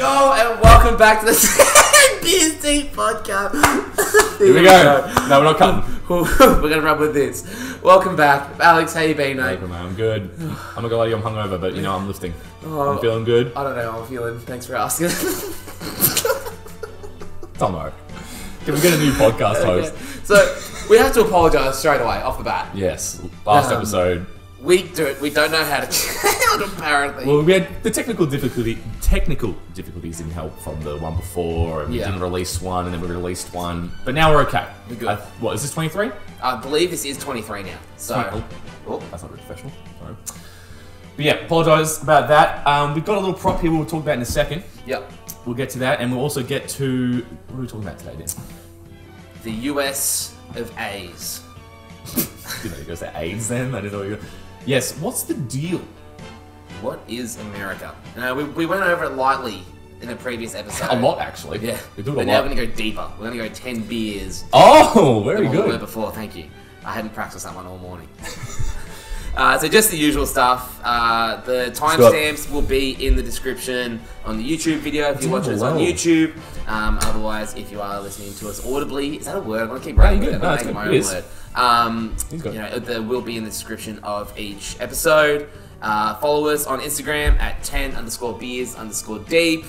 Yo, and welcome back to the BSD podcast. Here we go. No, we're not cutting. We're gonna run with this. Welcome back, Alex. How you been, mate? Man, I'm good. I'm not gonna lie to you, I'm hungover, but you know, I'm lifting. Oh, I'm feeling good. I don't know how I'm feeling. Thanks for asking. Tomo. Can we get a new podcast host? So we have to apologise straight away off the bat. Yes. Last Um, episode. We do it. We don't know how to count apparently. Well, we had the technical difficulty. Technical difficulties didn't help from the one before, and we Yeah. didn't release one, and then we released one. But now we're okay. We're good. I- what is this? 23? I believe this is 23 now. So. Oh, that's not very professional. Sorry. But yeah, apologise about that. Um, we've got a little prop here we'll talk about in a second. Yep. We'll get to that, and we'll also get to what are we talking about today, Dan? The US of A's. Did I go say AIDS then? I didn't know. You... Yes. What's the deal? What is America? No, we, we went over it lightly in the previous episode. A lot, actually. Yeah. we do it but a now we're gonna go deeper. We're gonna go 10 beers. Oh, very than what we were good. before. Thank you. I hadn't practiced that one all morning. Uh, so just the usual stuff. Uh, the timestamps will be in the description on the YouTube video if you're down watching us on. YouTube. Um, otherwise, if you are listening to us audibly, is that a word? I'm gonna keep writing you're it. No, making my own word. Um, you know, there will be in the description of each episode. Uh, follow us on Instagram at 10 underscore beers underscore deep.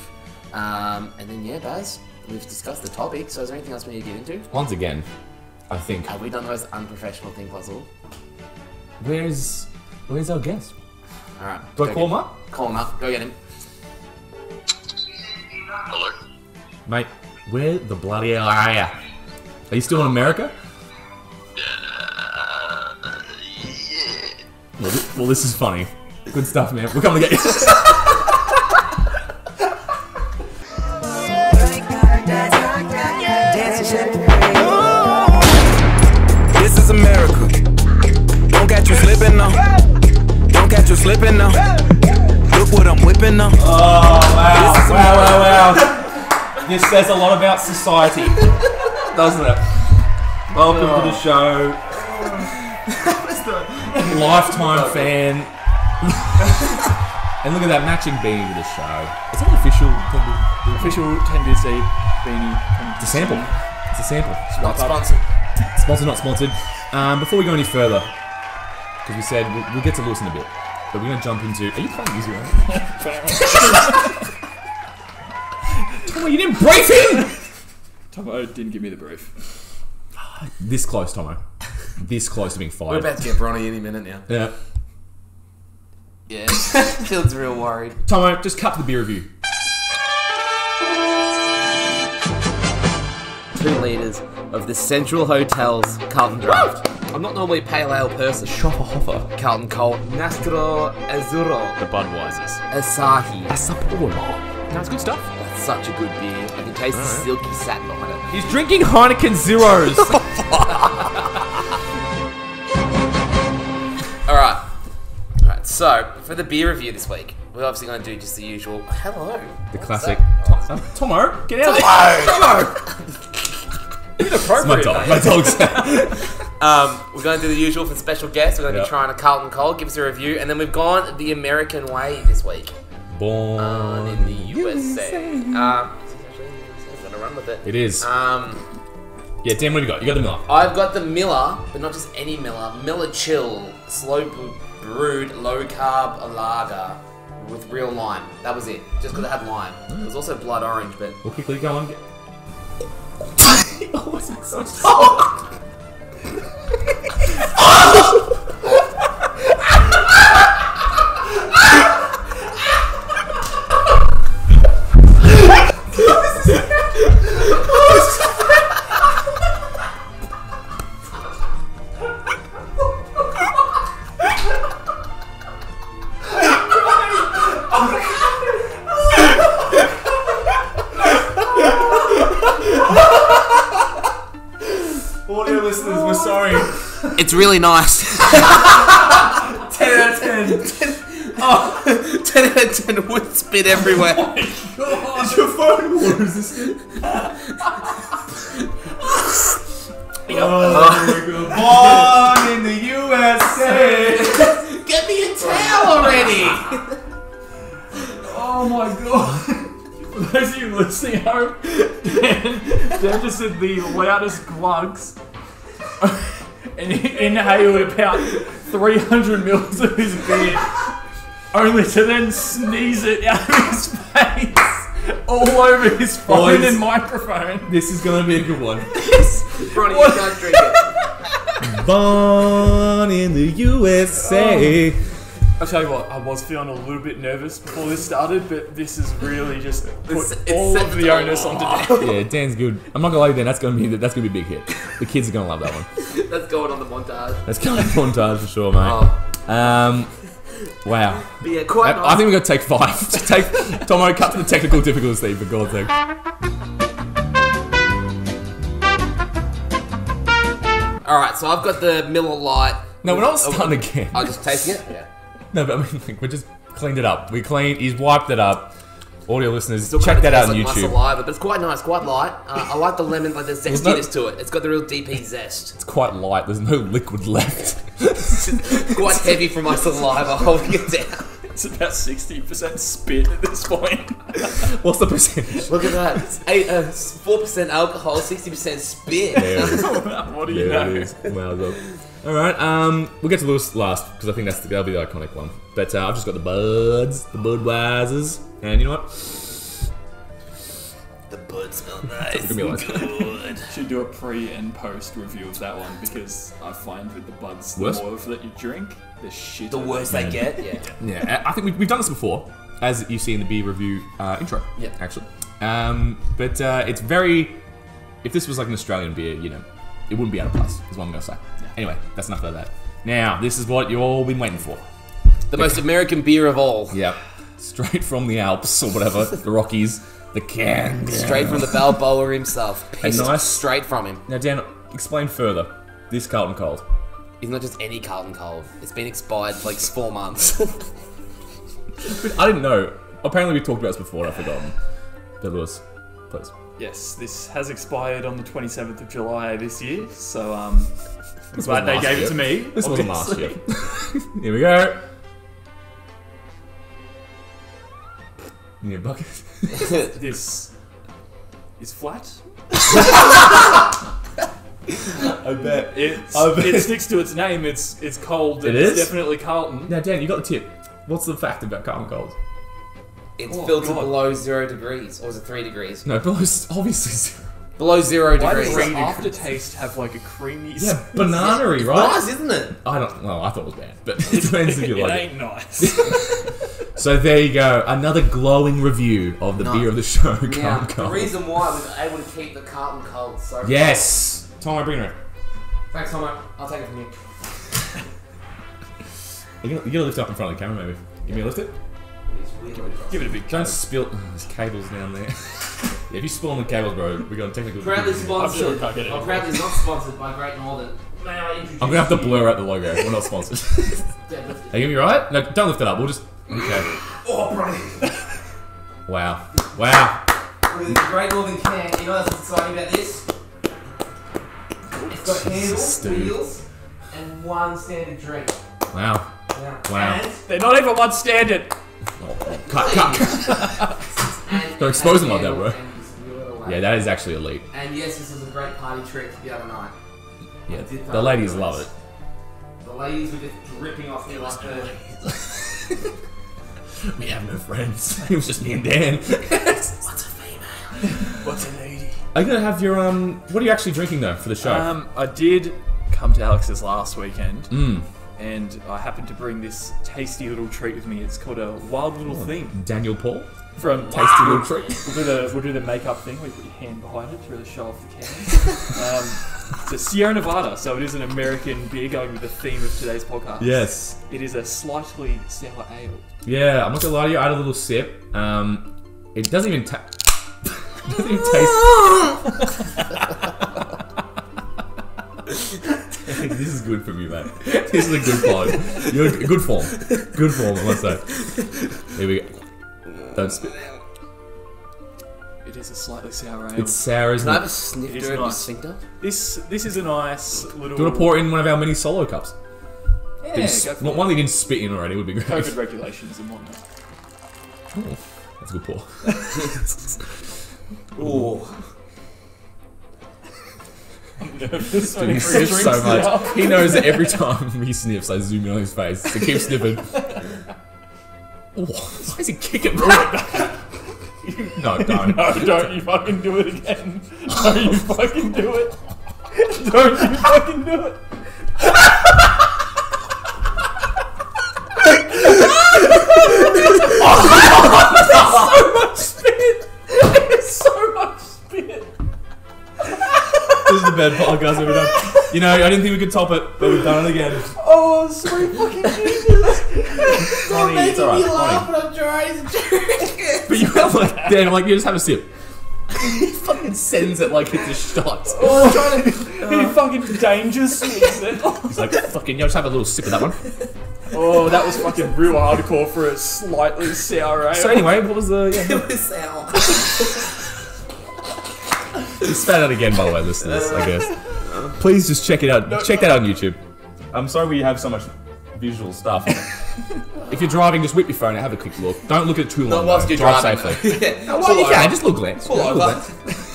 Um, and then, yeah, Baz, we've discussed the topic. So, is there anything else we need to get into? Once again, I think Have we done the most unprofessional thing possible? Where's where's our guest? All right. Do I call him up, Call him up. Go get him. Hello? mate? Where the bloody hell are you? Are you still in America? Uh, well, thi- well, this is funny. Good stuff, man. We're coming to get you. This is America. Don't catch you slipping now. Don't catch you slipping now. Look what I'm whipping now. Oh wow! Wow! Wow! Wow! This says a lot about society, doesn't it? Welcome to the show. Lifetime fan. and look at that matching beanie to the show. Is that official? The official 10 beers deep beanie. It's a sample. It's a sample. Not sponsored. Sponsored, not sponsored. Um, before we go any further, because we said we'll, we'll get to Lewis in a bit, but we're going to jump into. Are you playing music right Tomo, you didn't brief him! Tomo didn't give me the brief. This close, Tomo. This close to being fired. We're about to get Bronny any minute now. Yeah. Yeah. Feels real worried. Tomo, just cut to the beer review. Two litres of the Central Hotels Carlton Draft. I'm not normally a pale ale person. Schöfferhofer. Carlton Cold. Nastro Azzurro. The Budweisers. Asahi. Sapporo. That's good stuff. That's such a good beer. I can taste the silky satin behind it. He's drinking Heineken Zeros. Alright. Alright, so for the beer review this week, we're obviously going to do just the usual. Hello. the What's classic. that? Tom- Tomo, get out of my dog. My dog's. Um, we're going to do the usual for special guests. We're going to Yep. be trying a Carlton Cold, give us a review, and then we've gone the American way this week Born uh, in the USA. Um, I'm going to run with it. It is. Um, Yeah, Dan, what have you got? You got the Miller. I've got the Miller, but not just any Miller. Miller Chill, slow brewed, low carb lager with real lime. That was it. Just because it had lime. It was also blood orange, but We'll quickly go on. Oh, it's so Audio listeners, we're oh. sorry. it's really nice. 10 out of 10. oh, 10 out of 10 wood spit everywhere. Oh is your phone water resistant? Oh. oh, my god. born in the USA. Get me a towel already. Oh my god. Those listening home, Dan, Dan just said the loudest glugs and he inhaled about 300 mils of his beer, only to then sneeze it out of his face all over his phone Boys. and microphone. This is gonna be a good one. Bronny, you can't drink it. Born in the USA. Oh. I'll tell you what, I was feeling a little bit nervous before this started, but this is really just put It's- it's all of the the onus onto Dan. Yeah, Dan's good. I'm not gonna lie, to you, Dan. That's gonna be that's gonna be a big hit. The kids are gonna love that one. That's going on the montage. That's going to montage for sure, mate. Oh, Um, wow. but yeah, quite I, nice. I think we got to take five. to take Tomo, cut to the technical difficulty for God's sake. All right, so I've got the Miller Lite. No, we're not starting again. I'll just tasting it. Yeah. No, but I mean, like, we just cleaned it up. We cleaned. He's wiped it up. Audio listeners, Still check kinda that out on tastes like My YouTube. saliva, but it's quite nice, quite light. Uh, I like the lemon, like the There's no- zestiness to it. It's got the real DP zest. It's quite light. There's no liquid left. It's quite heavy for my saliva holding it down. It's about 60% spit at this point. What's the percentage? Look at that. It's eight, uh, 4% alcohol, 60% spit. There it is. what do you There know? it is. Wow, look. All right, um, we'll get to Lewis last because I think that's the, that'll be the iconic one. But uh, I've just got the buds, the Budweisers, and you know what? The buds smell nice. Give me a light. Good. Should do a pre and post review of that one because I find with the buds, Worse? the more of that you drink, the shit. The worse they get, yeah. Yeah, I I think we've, we've done this before, as you see in the beer review uh, intro. Yeah. actually. Um, but uh, it's very. If this was like an Australian beer, you know, it wouldn't be out of place. Is what I'm gonna say. Anyway, that's enough of that. Now, this is what you've all been waiting for. The most American beer of all. Yep, straight from the Alps or whatever, the Rockies, the can. Straight from the Balboa himself. Pissed nice- straight from him. Now, Dan, explain further. This Carlton Cold. It's not just any Carlton Cold. It's been expired for like four months. I didn't know. Apparently, we talked about this before. and I've forgotten. But Lewis, please. Yes, this has expired on the 27th of July this year, so um, I'm glad they wasn't gave it to me. This wasn't last obviously. year. Here we go. Yeah, bucket. This is flat. I bet. It's, I bet. it sticks to its name. It's it's cold. It it's is? definitely Carlton. Now, Dan, you got the tip. What's the fact about Carlton Cold? it's Oh, filtered God. below zero degrees. Or is it three degrees? No, below obviously zero. Below zero Why degrees. does the aftertaste have like a creamy? Yeah, banana right? Nice, isn't it? I don't. Well, I thought it was bad, but it depends if you it like it. ain't nice. So there you go, another glowing review of the No. beer of the show, Carlton Now, the Cold. reason why I was able to keep the Carlton Cold so Yes, Tom, I bring it. around. Thanks, Tomo. I'll take it from you. You gotta, you gotta lift up in front of the camera, maybe. Give me a lift it. Give it a big Don't cut. spill. Oh, there's cables down there. Yeah, if you spill on the cables, bro, we're going to technical. Proudly difficulties. sponsored. sure it can't get I'm proudly not sponsored by Great Northern. May I introduce I'm gonna have to blur out the logo. We're not sponsored. Are you gonna be right? No, don't lift it up. We'll just. Okay. Oh, bro. Wow. Wow. With the Great Northern can, you know what's exciting about this? It's got handles, dude. wheels, and one standard drink. Wow. Now, Wow. And, They're not even one standard. Oh, oh, cut. Cut. and Don't expose them like that, handles bro. And you just wheel it away. yeah, that is actually elite. And yes, this was a great party trick the other night. Yeah, I did the that. ladies love it. The ladies were just dripping off me like the. We have no friends. it was just me and Dan. What's a female? What's a lady? Are you gonna have your um? What are you actually drinking though for the show? Um, I did come to Alex's last weekend, Mm. and I happened to bring this tasty little treat with me. It's called a wild little thing Daniel Paul. From Tasty little treat. We'll do the we'll do the makeup thing. We put your hand behind it to really show off the can. um, it's a Sierra Nevada, so it is an American beer going with the theme of today's podcast. Yes. It is a slightly sour ale. Yeah, I'm not gonna lie to you. I had a little sip. Um, it doesn't even ta- doesn't even taste. this is good for me, mate. This is a good pod. You're in good form. Good form, I must say. Here we go. Don't spit. It is a slightly sour ale. It's sour, isn't Can I have a it? It is snifter of your nice. sphincter? this this is a nice little. Do you want to pour it in one of our mini solo cups? Yeah, Didn't go s- for one it. that you didn't spit in already would be great. COVID regulations and whatnot. Oh, that's a good pour. Ooh. Nervous when He he sniffs drinks so it much. up. He knows that every time he sniffs, I zoom in on his face to keep sniffing. Why is he kicking back? no, don't. No, don't you fucking do it again. Don't you fucking do it. Don't you fucking do it. so much spit. It's so much. This is the bad podcast ever done. You know, I didn't think we could top it, but we've done it again. Oh, sweet fucking Jesus. Funny, it's alright. Funny. I'm trying to drink But you have like, Dan, I'm like, you just have a sip. he fucking sends it like it's a shot. Oh, trying to. He fucking danger swings it. He's like, fucking, you just have a little sip of that one. Oh, that was fucking real hardcore for a slightly sour ale. So anyway, what was the? Yeah, It was sour. he spat out again, by the way, listeners. I guess. Please just check it out. check that out on YouTube. I'm sorry we have so much visual stuff. if you're driving, just whip your phone out, have a quick look. Don't look at it too long. Not whilst you're Drive driving. safely. though. yeah. well, you can just look glance. Pull Yeah, look over.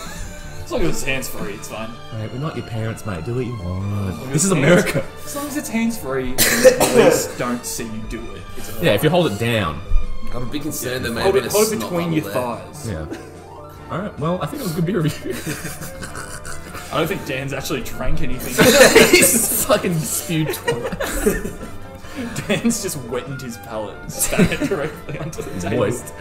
As long as it's hands free, it's fine. Mate, we're not your parents, mate. Do what you want. This is America. As long as it's hands free, police don't see you do it. It's Yeah, if you hold it down. I'm a bit concerned there may hold have it, been a hold it between your there. thighs. Yeah. Alright, well, I think it was a good beer review. I don't think Dan's actually drank anything. He's fucking spewed twice. Dan's just wettened his palate and spat it directly onto the table. Moist.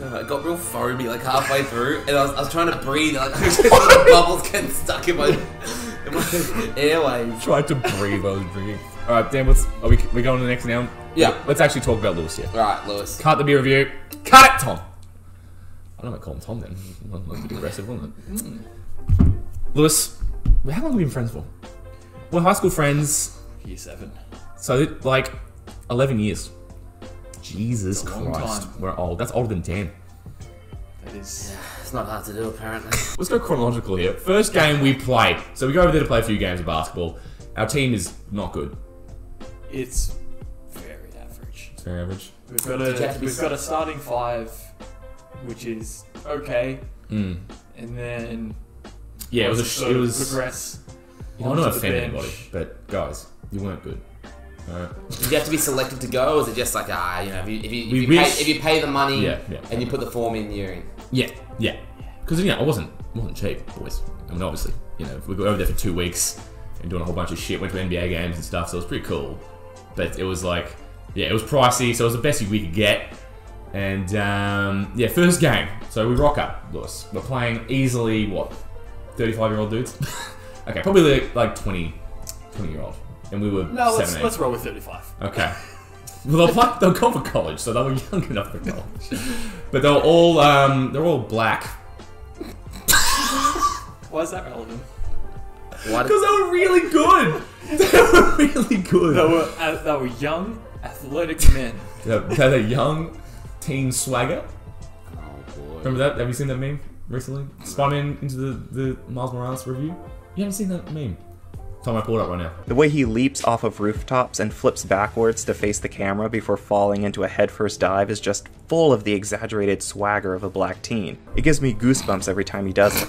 Uh, It got real foamy like halfway through, and I was, I was trying to breathe, and like the bubbles getting stuck in my, in my airways. Tried to breathe while I was drinking. Alright, Dan, what's. Are we, we going to the next now? Yeah. Let's actually talk about Lewis here. Right, Lewis. Cut the beer review. Cut it, Tom! I don't know call him Tom then. That's a bit aggressive, wasn't it? Mm. Lewis, how long have we been friends for? We're high school friends, Year seven. so like 11 years. Jesus a long Christ, time. we're old. That's older than Dan. That is. It's not hard to do, apparently. Let's go chronological here. First game we play. So we go over there to play a few games of basketball. Our team is not good. It's very average. It's very average. We've got Did you have a to be we've got a starting five, which is okay, Mm. and then Yeah, it was a. Sh- it was. progress. You know, I don't onto the offend anybody, but guys, you weren't good. Alright. Did you have to be selected to go, or is it just like, ah, you know, if you, if you, if you, pay, wish- if you pay the money Yeah, yeah. and you put the form in, you're in? Yeah, yeah. Because you know, I wasn't wasn't cheap, boys. I mean, obviously, you know, we were over there for two weeks and doing a whole bunch of shit. Went to NBA games and stuff, so it was pretty cool. But it was like, yeah, it was pricey, so it was the best we could get. And um, yeah, first game. So we rock up, Lewis. We're playing easily what, thirty-five year old dudes. okay, probably like, like 20, 20 year old, and we were No, let's, 17. let's roll with thirty-five. Okay. Well, they'll, play, they'll go for college, so they were young enough for college. But they're all um, they're all black Why is that relevant? Because they were really good. They were really good. They were uh, they were young, athletic men. They're, they're young teen swagger. oh, boy. Remember that? Have you seen that meme recently? Spider-Man into the the Miles Morales review. You haven't seen that meme? Tom, I pulled it up right now. The way he leaps off of rooftops and flips backwards to face the camera before falling into a headfirst dive is just full of the exaggerated swagger of a black teen. It gives me goosebumps every time he does it.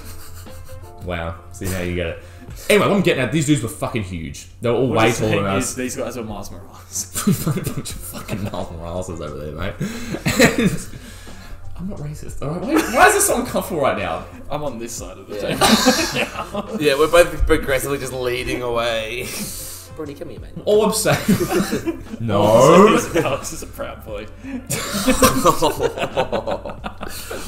Wow. See now you get it. Anyway, what I'm getting at, these dudes were fucking huge. They were all What way you're taller than us. these guys are Mars Morales. a bunch of fucking Miles Morales over there, mate. And I'm not racist. All right, why, why is this so uncomfortable right now? I'm on this side of the Yeah. table. Yeah, we're both progressively just leading away. Brody, come here, mate. All I'm saying. no. Alex is a proud boy.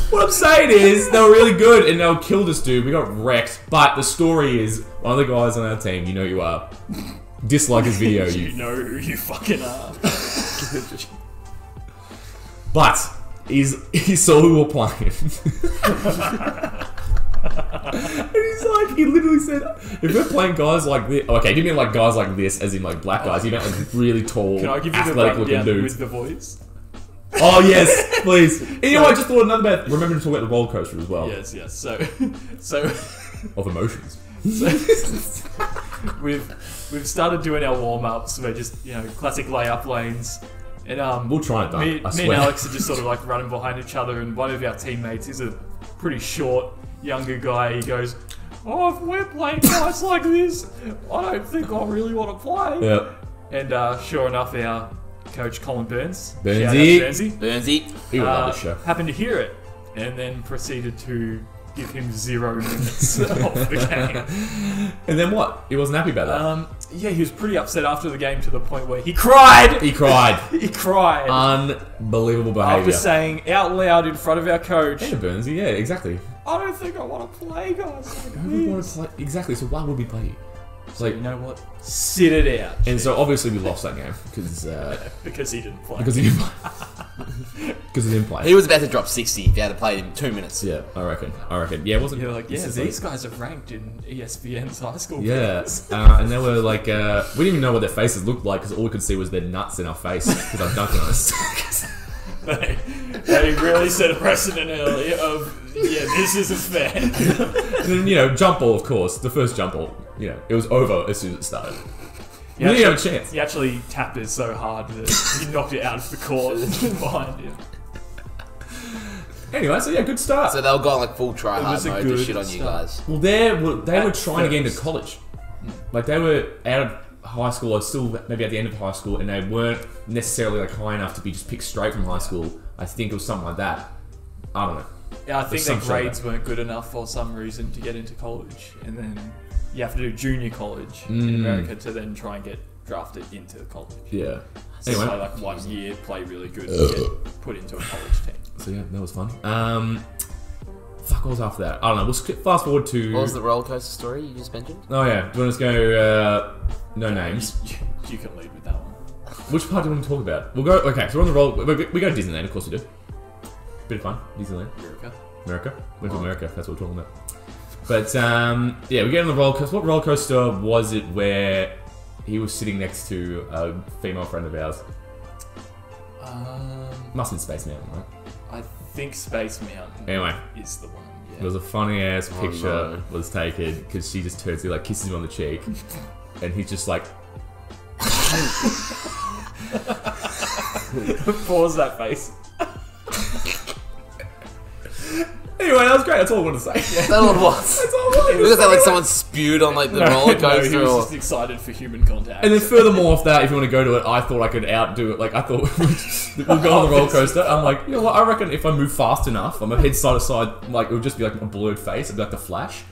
What I'm saying is they were really good and they killed this dude. We got wrecked. But the story is one of the guys on our team. You know who you are. Dislike his video. You you. know who you fucking are. But he's he saw who we were playing. and he's like, he literally said, if we're playing guys like this, okay, give me like guys like this, as in like black guys. You meant like really tall, Can I give you the athletic looking rundown dudes. with the voice? Oh yes, please. And you know, I just thought another bad. Remember to talk about the roller coaster as well Yes, yes. So, so of emotions. we've we've started doing our warm ups. We're just you know classic layup lanes, and um, We'll try it, though. Me, me and. Alex are just sort of like running behind each other, and one of our teammates is a pretty short, younger guy. He goes, "Oh, if we're playing guys like this, I don't think I really want to play." Yeah. And uh, sure enough, our coach Colin Burns, Burnsy. Burnsy, Burnsy. He would uh, love this show. happened to hear it, and then proceeded to give him zero minutes of the game. And then what? He wasn't happy about that. Um, yeah, he was pretty upset after the game to the point where he cried. he cried. He cried Unbelievable behavior. after saying out loud in front of our coach, Yeah, Burnsy, yeah, exactly. "I don't think I want to play, guys." Who would want to play? Exactly, so why would we play you? It's like, You know what? Sit it out. and so obviously we lost that game because uh, because he didn't play. because he didn't play. Because he didn't play. He was about to drop 60 if he had played in two minutes. Yeah, I reckon. I reckon. Yeah, it wasn't. You're like, this yeah, is these like- guys are ranked in ESPN's high school. Yeah, uh, and they were like, uh, we didn't even know what their faces looked like because all we could see was their nuts in our face because I'm dunking on us. they, they really set a precedent early of, yeah, this isn't fair. and then you know, jump ball, of course. The first jump ball, you know, it was over as soon as it started. We You didn't have a chance. He actually tapped it so hard that he knocked it out of the court behind him. Anyway, so yeah, good start. So they were going like full try It hard was a mode to good shit on you start. guys. Well, they were they were At trying to get into first. college. Like they were out of high school, or still maybe at the end of high school, and they weren't necessarily like high enough to be just picked straight from high school. I think it was something like that. I don't know. Yeah, I think some their sort of- grades weren't good enough for some reason to get into college, and then you have to do junior college Mm. in America to then try and get drafted into college. Yeah. So play Anyway, like one year, play really good, and get put into a college team. so yeah, that was fun. Um, fuck, what was after that? I don't know. We'll skip, fast forward to. What was the roller coaster story you just mentioned? Oh yeah, do you want us to go? Uh, no names. You, you can lead with that one. Which part do you want to talk about? We'll go. Okay, so we're on the roll. We, we, we go to Disneyland, of course we do. Bit of fun, Disneyland. America. America. Went to America. That's what we're talking about. But um, yeah, we get on the roller coaster. What roller coaster was it where he was sitting next to a female friend of ours? Um, Must have been Space Mountain, right? I think Space Mountain Anyway. is the one. There Yeah. was a funny ass picture no. was taken because she just turns to like kisses him on the cheek, and he's just like, Pause that face. anyway, that was great. That's all I wanted to say. That's all it was. That's all I wanted It to was say. that like someone spewed on like the roller no, he was or just excited for human contact. And then furthermore, off that, if you want to go to it, I thought I could outdo it. Like I thought we'll go on the roller coaster. I'm like, you know what? I reckon if I move fast enough, I'm a head side to side. Like it would just be like a blurred face. It'd be like the Flash.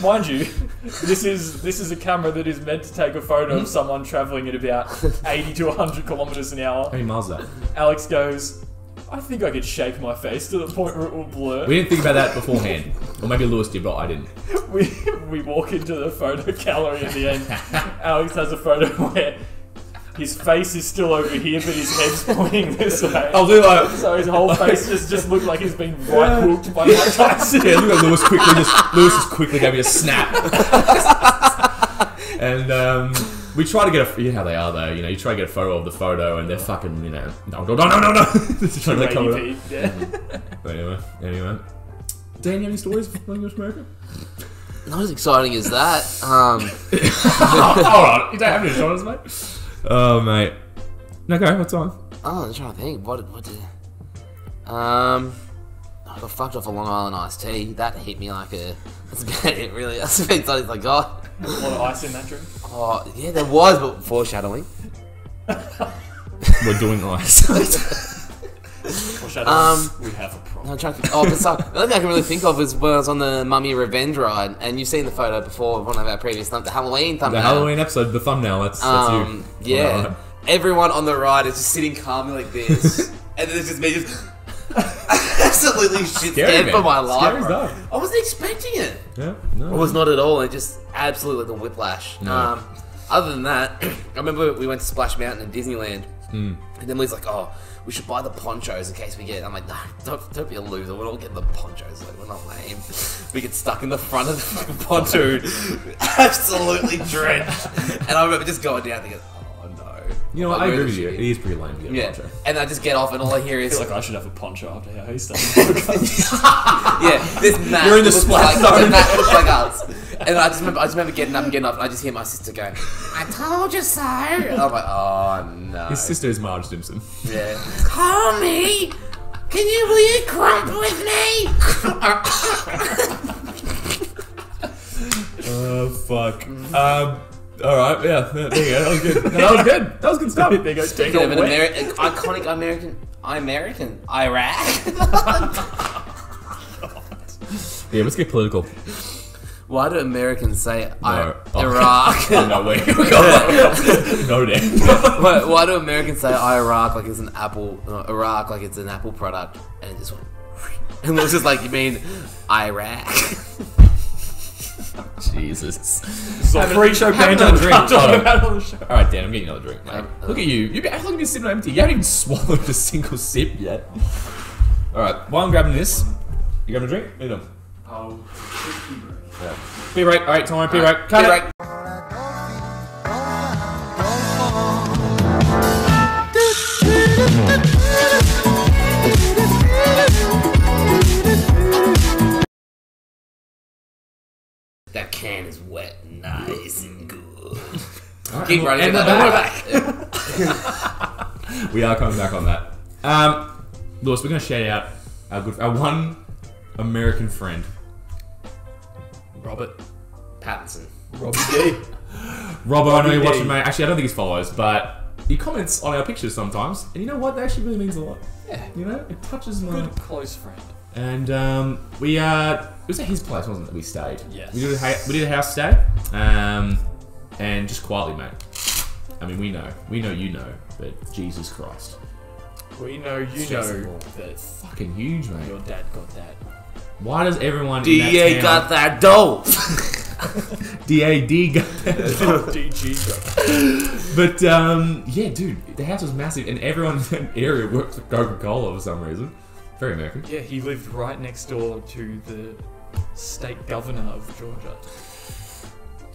Mind you, this is this is a camera that is meant to take a photo of hmm? someone traveling at about 80 to 100 kilometers an hour. How many miles is that? Alex goes, I think I could shake my face to the point where it will blur. We didn't think about that beforehand, or maybe Lewis did, but I didn't. we we walk into the photo gallery at the end. Alex has a photo where his face is still over here, but his head's pointing this way. I'll do like. So his whole face just just looked like he's been right hooked by Mike Tyson. Yeah, look at Lewis quickly. Just Lewis just quickly gave me a snap. and um, we try to get a. You know how they are though. You know, you try to get a photo of the photo, and they're fucking. You know, no, no, no, no, no, no. Just trying to cover it up. Yeah. But anyway, anyway. Dan, you any stories from you to America? not as exciting as that. Um, Alright, you don't have any stories, mate. Oh, mate. No, go, what's on? oh, I'm trying to think. What what did? Um, I got fucked off a Long Island iced tea. That hit me like a. That's about it, really. That's about it. It's like, oh, A lot of ice in that drink. oh, yeah, there was, but foreshadowing. We're doing ice. Foreshadowing, Um, we have a problem. I'm trying to. Oh, but so, the only thing I can really think of is when I was on the Mummy Revenge ride, and you've seen the photo before of one of our previous thumb, the Halloween thumbnail. the. Halloween episode, the thumbnail, that's, that's Um, you. yeah. Alright. Everyone on the ride is just sitting calmly like this, and then it's just me just absolutely shit scared for my life. Bro. I wasn't expecting it. Yeah, no. I was not at all. It just absolutely the whiplash. No. Um, other than that, I remember we went to Splash Mountain in Disneyland, Hmm. and then Lee's like, "Oh, we should buy the ponchos in case we get." I'm like, "No, don't, don't be a loser. We're all getting the ponchos. Like, we're not lame. We get stuck in the front of the fucking pontoon, absolutely drenched." And I remember just going down thinking, "Oh no." You know what, Like, I where agree is with you. she? It is pretty lame to Yeah, poncho. and I just get off, and all I hear I is feel like I should have a poncho after how he started. Yeah, this mat You're in the looks splash like, zone. the mat looks like us. And I just remember, I just remember getting up and getting up, and I just hear my sister going, "I told you so." And I'm like, "Oh no." His sister is Marge Simpson. yeah. Call me. Can you will you crump with me? Oh fuck. Um. All right. Yeah. There you go. That was good. No, that was good. That was good stuff. there goes Speaking of an Ameri- iconic American, American, Iraq. Yeah. Let's get political. Why do Americans say I- No. Oh. Iraq? no way. no day. why, why do Americans say Iraq like it's an Apple, uh, Iraq like it's an Apple product, and it just went, and it was just like you mean Iraq? Jesus. So pre-show have banter. another drink. I'm talking Oh. about on the show. All right, Dan. I'm getting another drink, mate. Um, Look at you. You act like you're sitting empty. You haven't even swallowed a single sip yet. All right. While I'm grabbing this, you grabbing a drink? What are you doing? Oh, Pee break. All right, time. Pee break. Cut Be it. That can is wet, nice and good. Keep running. And get don't worry that back. We are coming back on that. Um, Lewis, we're going to shout out our good, our one American friend, Robert. Pattinson. Robbie D. Robbo. I know you're D. watching, mate. Actually, I don't think he follows, but he comments on our pictures sometimes, and you know what? That actually really means a lot. Yeah. You know, it touches my. Good close friend. And um, we uh, it was at his place, wasn't it? We stayed. Yes. We did a ha- we did a house stay, um, and just quietly, mate. I mean, we know, we know, you know, but Jesus Christ, We know you know that fucking huge, mate. your dad got that. Why does everyone in DA that got that dope. DAD got that? DG got that. But um, yeah, dude, the house was massive, and everyone in that area worked for Coca Cola for some reason. Very American. Yeah, he lived right next door to the state governor of Georgia.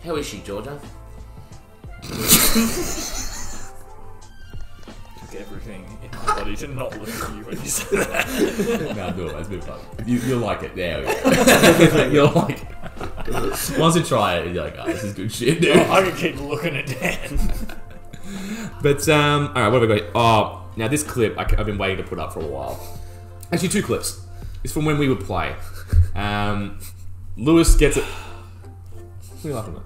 How is she, Georgia? Took everything in my body to not look at you when you said that. no, do it. It's been fun. You, you'll like it. There we go. you'll like it. Once you try it, you're like, oh, this is good shit, dude. I can keep looking at Dan. But um, all right, what have I got? here? Oh, now this clip I, have been waiting to put up for a while. Actually, two clips. It's from when we would play. Um, Lewis gets it. What are you laughing at?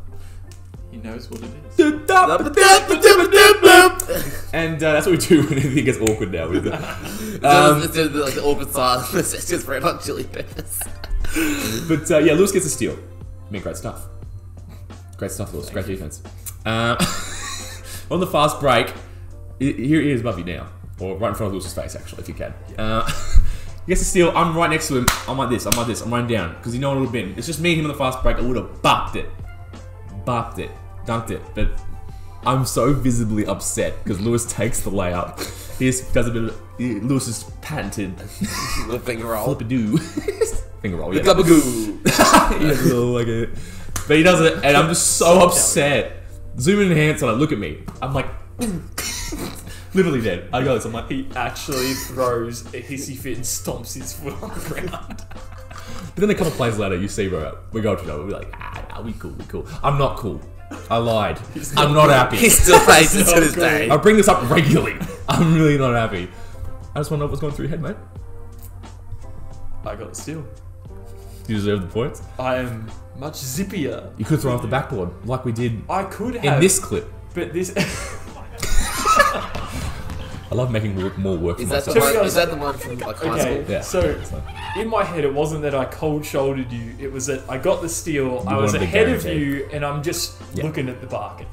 He knows what it is. And uh, that's what we do when anything gets awkward now. We do that. Um, it's just like the awkward silence. It's just Red Hot Chili Peppers. but uh, yeah, Lewis gets a steal. I mean, great stuff. Great stuff, Lewis. Great defense. Um, on the fast break, i- here he is above you now, or right in front of Lewis's face, actually, if you can. Uh, he gets a steal. I'm right next to him. I'm like this. I'm like this. I'm running down because you know what it would have been. It's just me and him on the fast break. I would have bopped it, bopped it, dunked it. But I'm so visibly upset because Lewis takes the layup. He just does a bit of Lewis's patented The finger roll. flip a do finger roll. Yeah. Gabagoo. He does a little like it. but he does it, and I'm just so upset. Zoom in enhance on it. Look at me. I'm like, literally dead. I go this. I'm like, He actually throws a hissy fit and stomps his foot on the ground. But then a couple of plays later, you see, bro, we go to each other. We're like, ah, nah, we cool, we cool. I'm not cool. I lied. I'm not happy. He still faces it to this so day. I bring this up regularly. I'm really not happy. I just want to know what's going through your head, mate. I got the steal. You deserve the points. I am much zippier. You could have thrown off the backboard like we did I could have. in this clip. but this I love making work, more work Is for that, the myself. To be one, is that the one from like high Okay. school? Yeah. So- So- in my head, it wasn't that I cold shouldered you. It was that I got the steal. I was ahead of you, and I'm just Yeah. looking at the bargain.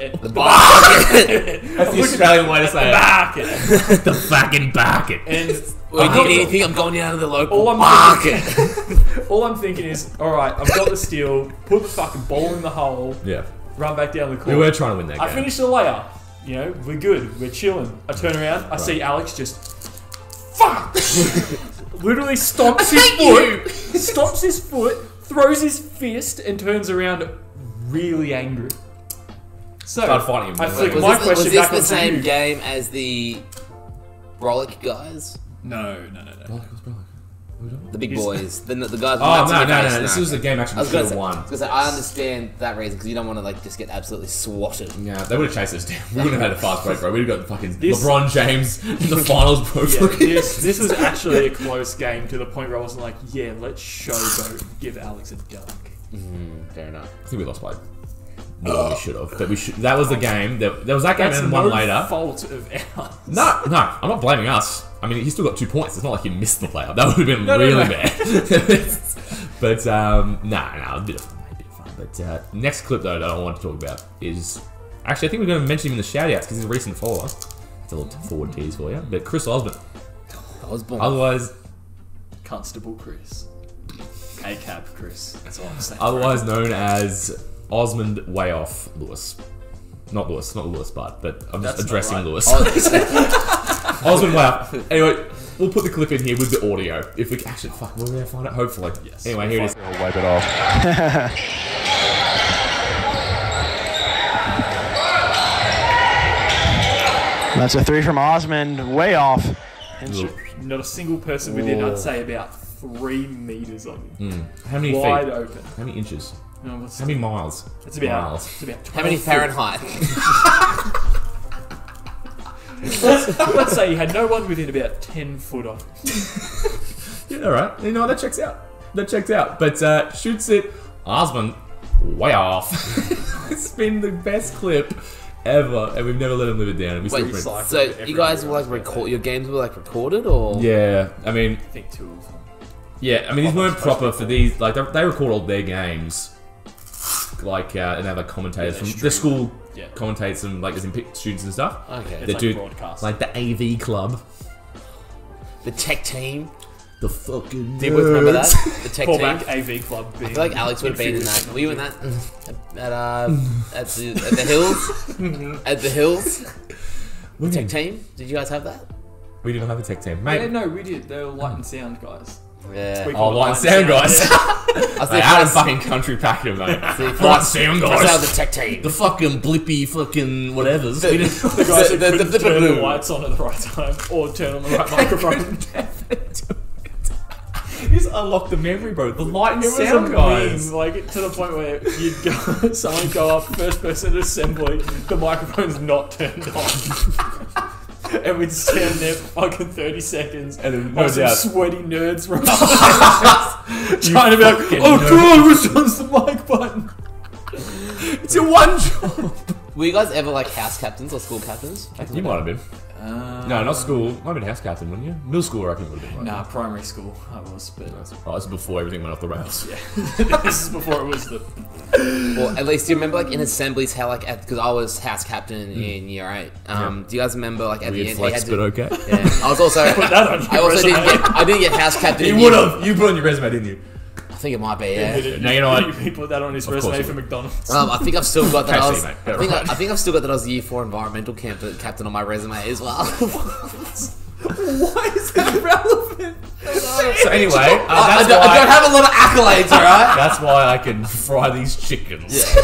At the Bargain. That's the Australian way to say it. bargain. the fucking bucket. And Well, I you got need anything? I'm going down to the local All I'm market. all I'm thinking is, all right, I've got the steal. Put the fucking ball in the hole. Yeah. Run back down the court. We were trying to win that I game. finished the layup. You know, we're good. We're chilling. I turn around. I see Alex just fuck. Literally stomps his foot. stomps his foot. Throws his fist and turns around, really angry. So Started fighting him. I flick Was my this, question was this back the same you. game as the Brolic guys? No, no, no, no. The big boys, the, the guys. with Oh nuts no in no no! no. This was the game actually I was gonna should say, have I won. was I understand that reason because you don't want to like just get absolutely swatted. Yeah, they would have chased us down. We wouldn't have had a fast break, bro. We'd have got the fucking This- LeBron James in the finals, bro. Yeah, this, this was actually a close game to the point where I wasn't like, yeah, let's showboat and give Alex a dunk. Mm-hmm, fair enough. I think we lost by more than we should have. But we should. That was the game. There, there was that game That's and no one later. fault of ours. No, no, I'm not blaming us. I mean, he still got two points. It's not like he missed the playoff. That would have been No, no, really no. bad. but um, nah, nah, a bit of fun, a bit of fun. But uh, next clip though that I want to talk about is actually I think we're going to mention him in the shout-outs because he's a recent follower. It's a little forward tease for you. But Chris Osborne, born. otherwise Constable Chris. A-Cab Chris. That's all I'm saying. otherwise known as Osmond Way Off Lewis. Not Lewis, not Lewis, but but I'm just That's not addressing right. Lewis. Oh, Osmond Way Off. Anyway, we'll put the clip in here with the audio. If we actually fuck, we'll be able to find it. Hopefully. Yes. Anyway, here it is. Wipe it off. That's a three from Osmond, way off. And sh- not a single person within, I'd say, about three meters of him. Hmm. How many Wide feet? open. How many inches? No, what's How many miles? It's about. miles? It's about 12 How many. Fahrenheit? Let's say you had no one within about 10 foot of. Yeah, all right. You know what? That checks out. That checks out. But uh, shoots it. Osman, way off. it's been the best clip ever, and we've never let him live it down. And we still Wait, print. cycle so you guys were like record your games were like recorded or? Yeah, I mean, I think two of them. yeah, I mean, these weren't Proper proper for these. Like, they, they record all their games, like, uh, and they commentators Yeah, from the school Yeah. commentates them, like, as in pick students and stuff. Okay. It's They like do broadcast. like the AV club, The tech team. the fucking. Do you both remember that? The tech team. back AV Club being I feel like Alex would have been in that. Were you in that at uh, at the at the hills? at the hills, What do you tech mean? team. Did you guys have that? We didn't have a tech team, Yeah, mate. no, we did. They were light and sound guys. Yeah. We Oh, called it light and sound guys. I was They had a fucking country packer, mate. Light sound That's how the guys. tech team. The fucking blippy fucking whatevers. We didn't- The guys The- that the- couldn't the turn the blue. lights on at the right time or turn on the right microphone. You just unlock the memory, bro. The light and It was a sound guys. meme, like to the point where you'd go, someone go up, first person assembly, the microphone's not turned on. and we'd stand there for fucking 30 seconds And then, while no some doubt- sweaty nerds run up trying to be like, oh nerd." god, which one's the mic button? It's your one job. Were you guys ever like house captains or school captains? You might have been. No, not school. Might have been house captain, wouldn't you? Middle school, I reckon would have been. Right? Nah, primary school, I was, but Oh, this is before everything went off the rails. Yeah, this is before it was the. well, at least do you remember like in assemblies how like because I was house captain in year eight. Um, do you guys remember like at the Weird end flex, he but had to, okay. yeah, I was also that on I your also didn't get I didn't get house captain. You would have. You put it on your resume, didn't you? I think it might be yeah. No, you know what? He put that on his course resume for. McDonald's. Um, I think I've still got that. I, KFC, was, mate. I, think right. I, think I've still got that. I was year four environmental camp, captain on my resume as well. Why is that relevant? so anyway, uh, I, I don't, I don't have a lot of accolades, all right? that's why I can fry these chickens.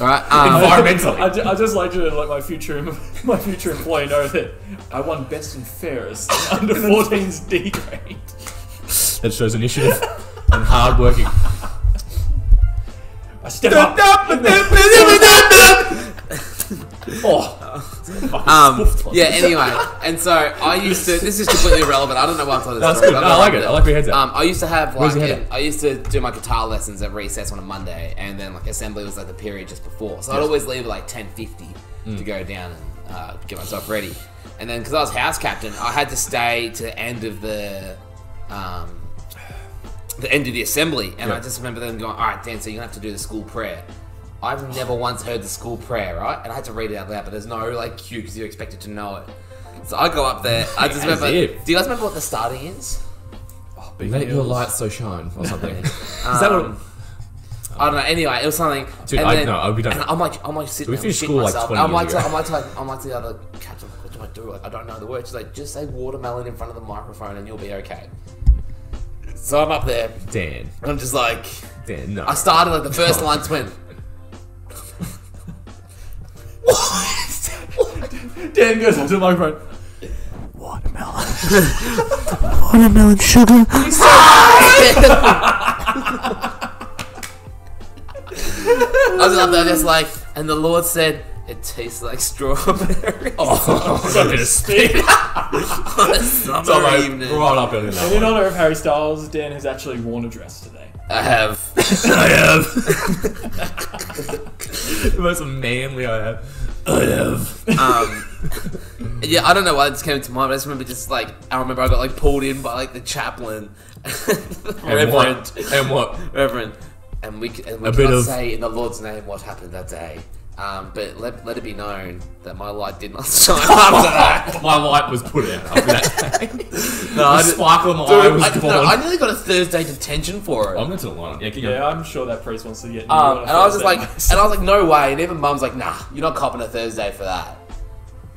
All right. Um, Environmentally. I, ju- I just like to let my future my future employee know that I won best and fairest in under 14's D grade. That shows initiative and hard working. I step up. oh, um, yeah. Anyway, and so I used to. This is completely irrelevant. I don't know why I'm telling this that's story. good. No, I'm like it. I like your head's at. Um, I used to have Where's like your head at? I used to do my guitar lessons at recess on a Monday, and then like assembly was like the period just before. So I'd always leave at like ten fifty Mm. to go down and uh, get myself ready. And then because I was house captain, I had to stay to the end of the um, the end of the assembly, and I just remember them going, "All right, Dan, so you're gonna have to do the school prayer." I've never once heard the school prayer, right? And I had to read it out loud, but there's no like cue because you're expected to know it. So I go up there. I just remember. if. Do you guys remember what the starting is? Let your light so shine, or something. is that what? Um, I don't know. Anyway, it was something. Dude, and I- then, no, I- we don't- And I'm like, I'm like sitting we finished shitting school, like, myself. 20 I'm like, years to, ago. I'm like, to, I'm like to the other captain. What do I do? Like, I don't know the words. She's like, just say watermelon in front of the microphone and you'll be okay. So I'm up there. Dan. And I'm just like, Dan, no. I started like the first line went. Dan goes up to the microphone. Watermelon Watermelon sugar. I was up there just like, and the Lord said, it tastes like strawberry. Oh, so gonna speak. on a summer So like, evening. right up in And that in one. honor of Harry Styles, Dan has actually worn a dress today. I have. I have. the most manly I have. I have. Um, yeah, I don't know why this came to mind, but I just remember just like, I remember I got like pulled in by like the chaplain. And Reverend. what? And what? Reverend. And we, c- and we A bit cannot of- say in the Lord's name what happened that day. Um, but let, let it be known that my light did not shine after that. My light was put out after that day. No, I the did- sparkle in my Dude, eye was I, gone. no, I nearly got a Thursday detention for it. I'm going to the line. Yeah, keep Yeah, going. I'm sure that priest wants to get. Um, you and I was just a like, and I was like, no way. And even Mum's like, nah, you're not copping a Thursday for that.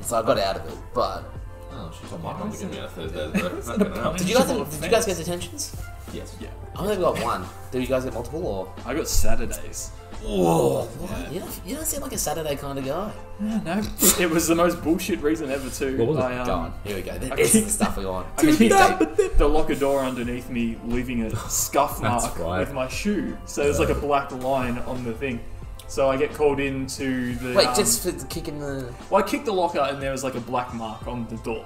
So I got out of it. But Oh, she's on my mum to give me a Thursday. bro. did you guys did you guys get detentions? Yes. Yeah, I only got one. Did you guys get multiple or? I got Saturdays. Whoa, what? You don't, you don't seem like a Saturday kind of guy. Yeah, no, it was the most bullshit reason ever too. What was it? I, um, Go on, here we go. I This is the stuff we want. I could keep the locker door underneath me, leaving a scuff mark right. with my shoe. So there's like a black line on the thing. So I get called into the. Wait, um, just for kicking the. Well, I kicked the locker and there was like a black mark on the door.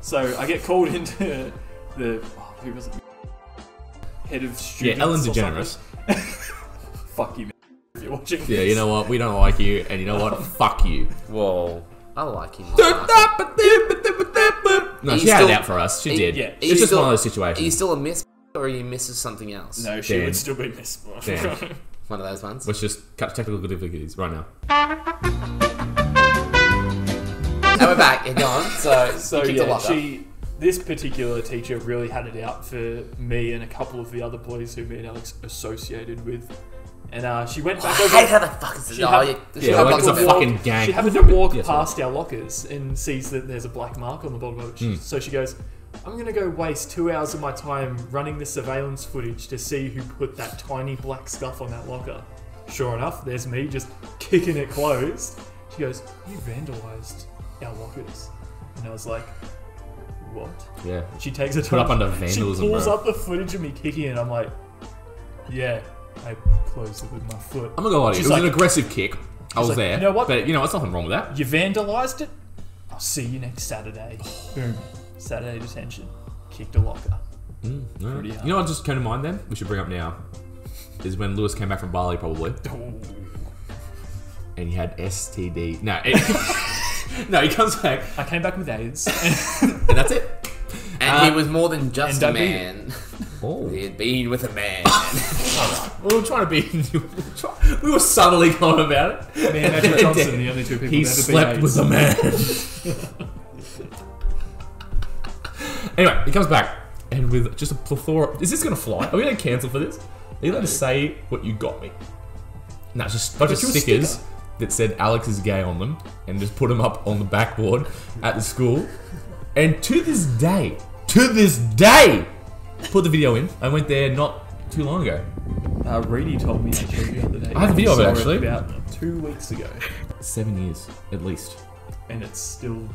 So I get called into the. Oh, who was it? Head of students. Yeah, students. Ellen or DeGeneres. Fuck you, man. If you're watching. Yeah, you know what? We don't like you, and you know what? Fuck you. Whoa, I like him. No, she you had it out for us. She are you- did. yeah. It's just still- one of those situations. Are you still a miss or are you misses something else? No, she Dan. would still be Miss. Dan. One of those ones. Let's just cut technical difficulties right now. And we're back. Yeah, go on. So, So you kicked the yeah, she. This particular teacher really had it out for me and a couple of the other boys who me and Alex associated with, and uh, she went back I over. hate how the fuck is She oh, yeah, she Yeah, like it's a walk- fucking gang. She happened to walk sorry. past our lockers and sees that there's a black mark on the bottom of it. Hmm. So she goes, I'm going to go waste two hours of my time running the surveillance footage to see who put that tiny black scuff on that locker. Sure enough, there's me just kicking it closed. She goes, You vandalized our lockers. And I was like, What? Yeah. She takes it up under vandalism. She pulls bro. up the footage of me kicking it. I'm like, Yeah, I closed it with my foot. I'm gonna go on. It was an aggressive kick. I was like, there. "You know what? But you know, there's nothing wrong with that. You vandalised it? I'll see you next Saturday. Boom. Saturday detention. Kicked a locker. Mm, no. Pretty You know what just came to mind then? We should bring up now. Is when Lewis came back from Bali, probably. Oh. And he had STD. No. it- no, he comes back, I came back with AIDS. and that's it. And he Uh, was more than just a man. Oh. He had been with a man. We were trying to be. we were try- we were subtly going about it. Me and Magic Johnson, the only two people He who've ever slept with a man. anyway, he comes back and with just a plethora. Is this gonna fly? Are we gonna cancel for this? Are you allowed to say what you got me? No, it's just a bunch of Got you a stickers sticker? that said Alex is gay on them, and just put them up on the backboard at the school. And to this day, to this day, put the video in. I went there not too long ago. Uh, Reedy told me actually the other day. I have a video of it, Saw actually. About two weeks ago. Seven years at least. And it's still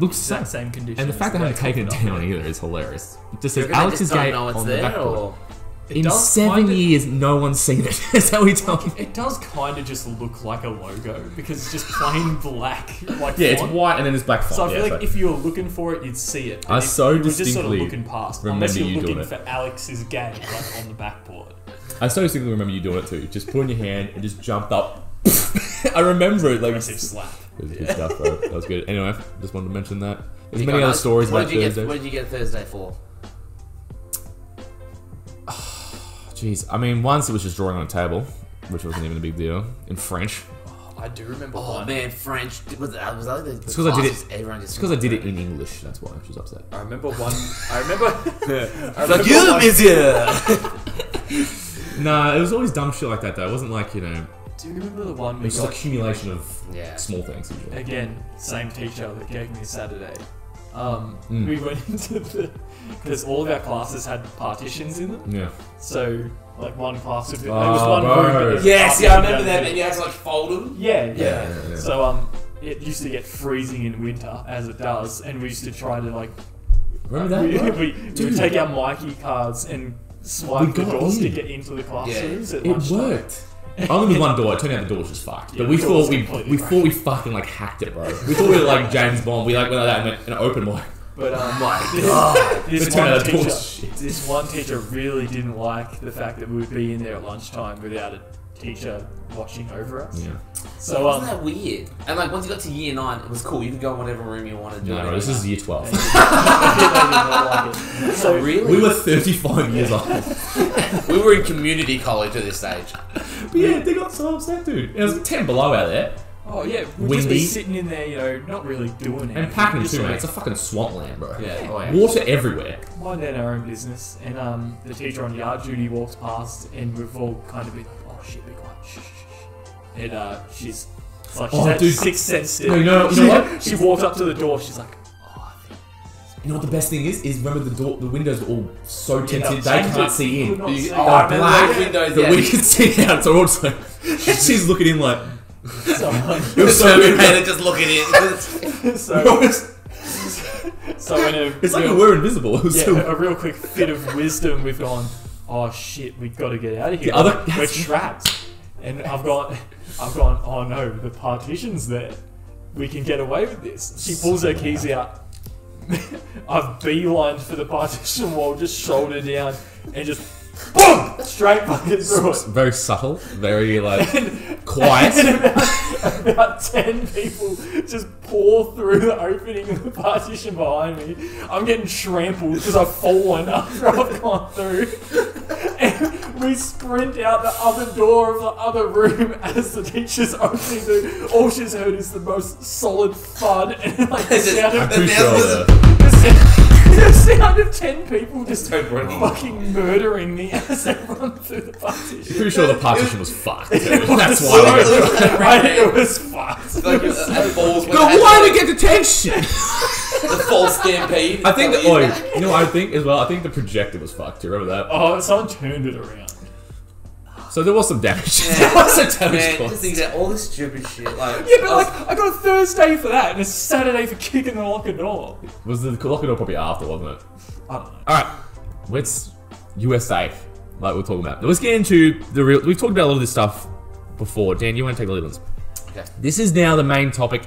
Looks that sad. same condition. And the fact that I haven't taken it down either is hilarious. It just says Alex just is gay know it's on the there, backboard. or It In seven kinda- years, no one's seen it. That's how we tell me. It does kind of just look like a logo because it's just plain black. Like Yeah, it's white and then it's black font. So I feel yeah, like it's if you were looking for it, you'd see it. I And if so you were just sort of looking past, remember unless you're you looking it. for Alex is gay, like on the backboard. I so distinctly remember you doing it too. Just put in your hand and just jumped up. I remember it like it Massive slap. was good stuff, bro. That was good. Anyway, just wanted to mention that. There's many other stories what about did you Thursday. Get, what did you get Thursday for? Jeez, I mean, once it was just drawing on a table, which wasn't even a big deal in French. I do remember Oh one. man, French. Was that, was that like the It's because I did it. Everyone just because I did it in English. That's why she was upset. I remember one. I remember. I Fuck remember you, one- monsieur. Nah, it was always dumb shit like that though. It wasn't like you know, Do you remember the one It was just got? accumulation of Yeah. small things. Usually. Again, same teacher that gave me Saturday. Um, Mm. We went into the because all of our classes had partitions in them. Yeah. So like one class would be, there Oh, was one bro. room. but there Yes, yeah, I remember that. there. And you had to like fold them. Yeah, yeah, Yeah, yeah, yeah. So um, it used to get freezing in winter, as it does, and we used to try to like Remember that? we, bro? we, we Dude. would take our Myki cards and swipe We the got doors to in. get into the classrooms at It lunchtime. worked. Only with one door. It turned out the door was just fucked. Yeah, but we the door thought was we completely we broken. thought we fucking like hacked it, bro. We thought we were like James Bond. We like went like that and went and open like But um, God. this, It this turned one teacher, bullshit. this one teacher really didn't like the fact that we would be in there at lunchtime without a teacher watching over us. yeah. So Wasn't um, that weird? And like once you got to year nine, it was cool. You could go in whatever room you wanted. No, no, this is year twelve. so really. we were thirty-five years old. we were in community college at this stage. But yeah, they got so upset, dude. It was ten below out there Oh yeah, we'd just be sitting in there, you know, not really doing anything. and packing too, man. It's a fucking swampland, bro. Yeah. Oh, yeah. Water everywhere. minding our own business, and um, the teacher on yard duty walks past, and we've all kind of been like, "Oh shit, be quiet, shh, shh, shh." And uh, she's it's like she's Oh, had dude. sixth sense. still. No, you know- you she, know what? she walked up to the door. She's like, Oh, I think You know what the best thing is? Is remember the door, the windows are all so tinted no, they can't see in. You- see. oh, black windows. But Yeah. we can see out, so also she's looking in like. So, It was so we weird. made it just looking in. so, it's so in a like real, we're invisible. It was yeah, so- a real quick fit of wisdom, we've gone, oh shit, we've got to get out of here. The other- We're trapped. And I've gone, I've gone, oh no, the partition's there. We can get away with this. She pulls her keys out. I've beelined for the partition wall, just shoulder down, and just boom, straight fucking through it. very subtle, very like quiet. And about, about 10 people just pour through the opening of the partition behind me. I'm getting trampled because I've fallen after I've gone through. And we sprint out the other door of the other room as the teacher's opening the. All she's heard is the most solid thud and like the sound I'm of, The sure. sound that- the sound, of 10 people just So breaking. fucking murdering me as they run through the partition. Pretty sure the partition was fucked. That's why. we got- Like, Right, it was fucked. like, uh, balls But why to get detention? the false stampede? I think that. Oh, Oh, you know, what I think as well. I think the projector was fucked. Do you remember that? Oh, someone turned it around. So there was some damage. Yeah. there was some damage Man, caused. just think that all this stupid shit. Like, Yeah, but I was- like, I got a Thursday for that and a Saturday for kicking the locker door. Was the locker door probably after, wasn't it? I don't know. All right, let's USA, like we're talking about. Let's get into the real. We've talked about a lot of this stuff before. Dan, you want to take the lead on this? Okay. This is now the main topic.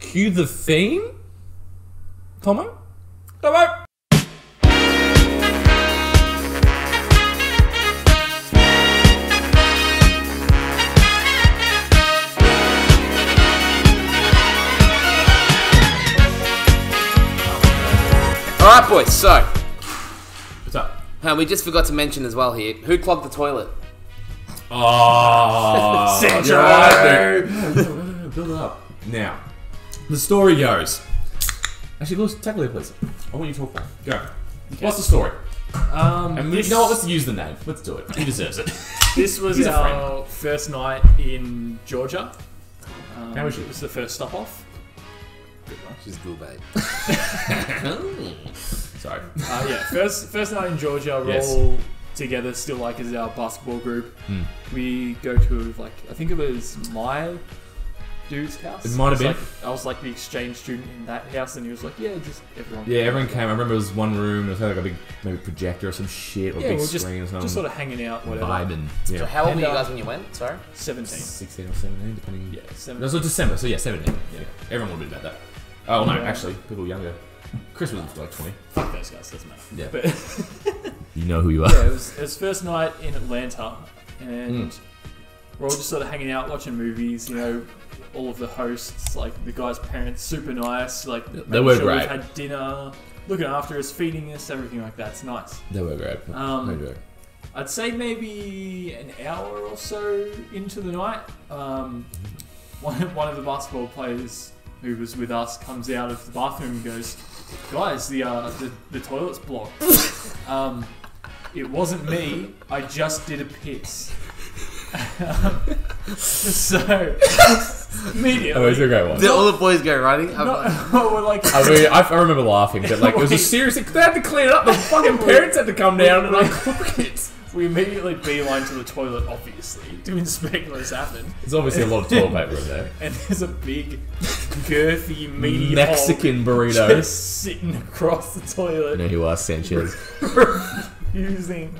Cue the theme. Tomo. Tomo. Boys. So, What's up? uh, we just forgot to mention as well here who clogged the toilet. Oh, Central. Build it up. Now, the story goes. Actually, Lewis, take the lead, please. I want you to talk. Go. What's the story? Um, And this, you know what? Let's use the name. Let's do it. He deserves it. this was He's our first night in Georgia. Um, How was she? It was the first stop off. She's good, babe. Sorry. Uh, yeah, first first night in Georgia. We're Yes. all together still, like as our basketball group. Hmm. We go to like I think it was my dude's house. It might have been. Like, I was like the exchange student in that house, and he was like, "Yeah, just everyone." Yeah, everyone came. I remember it was one room. It was like a big, maybe projector or some shit, or Yeah, a big we we're just screen or something. just sort of hanging out, whatever. vibing. Yeah. So, how old And, were you uh, guys when you went? Sorry. Seventeen. 16 or 17, depending. Yeah, No, seventeen. so December, so yeah, 17. Yeah. Everyone would be about that. Oh, no, Yeah. actually, people younger. Chris was like 20. Fuck those guys, doesn't matter. Yeah. But You know who you are. yeah, it was, it was first night in Atlanta, and Hmm. we're all just sort of hanging out, watching movies. You know, all of the hosts, like the guys' parents, super nice. Like They were sure great. We've had dinner, looking after us, feeding us, everything like that. It's nice. They were great. Um, were. I'd say maybe an hour or so into the night, um, one, one of the basketball players who was with us comes out of the bathroom and goes, "Guys, the uh, the, the toilet's blocked." um, it wasn't me. I just did a piss. so immediately, Oh, it was a great one. Did all the boys go running? I'm not, like, we're like, I, mean, I, I remember laughing, but like it was a serious. They had to clean it up. The fucking parents had to come down and like look it. We immediately beeline to the toilet, obviously, to inspect what's happened. There's obviously a lot of toilet paper in there. And there's a big, girthy, meaty Mexican burrito. just sitting across the toilet, know who are Sanchez. refusing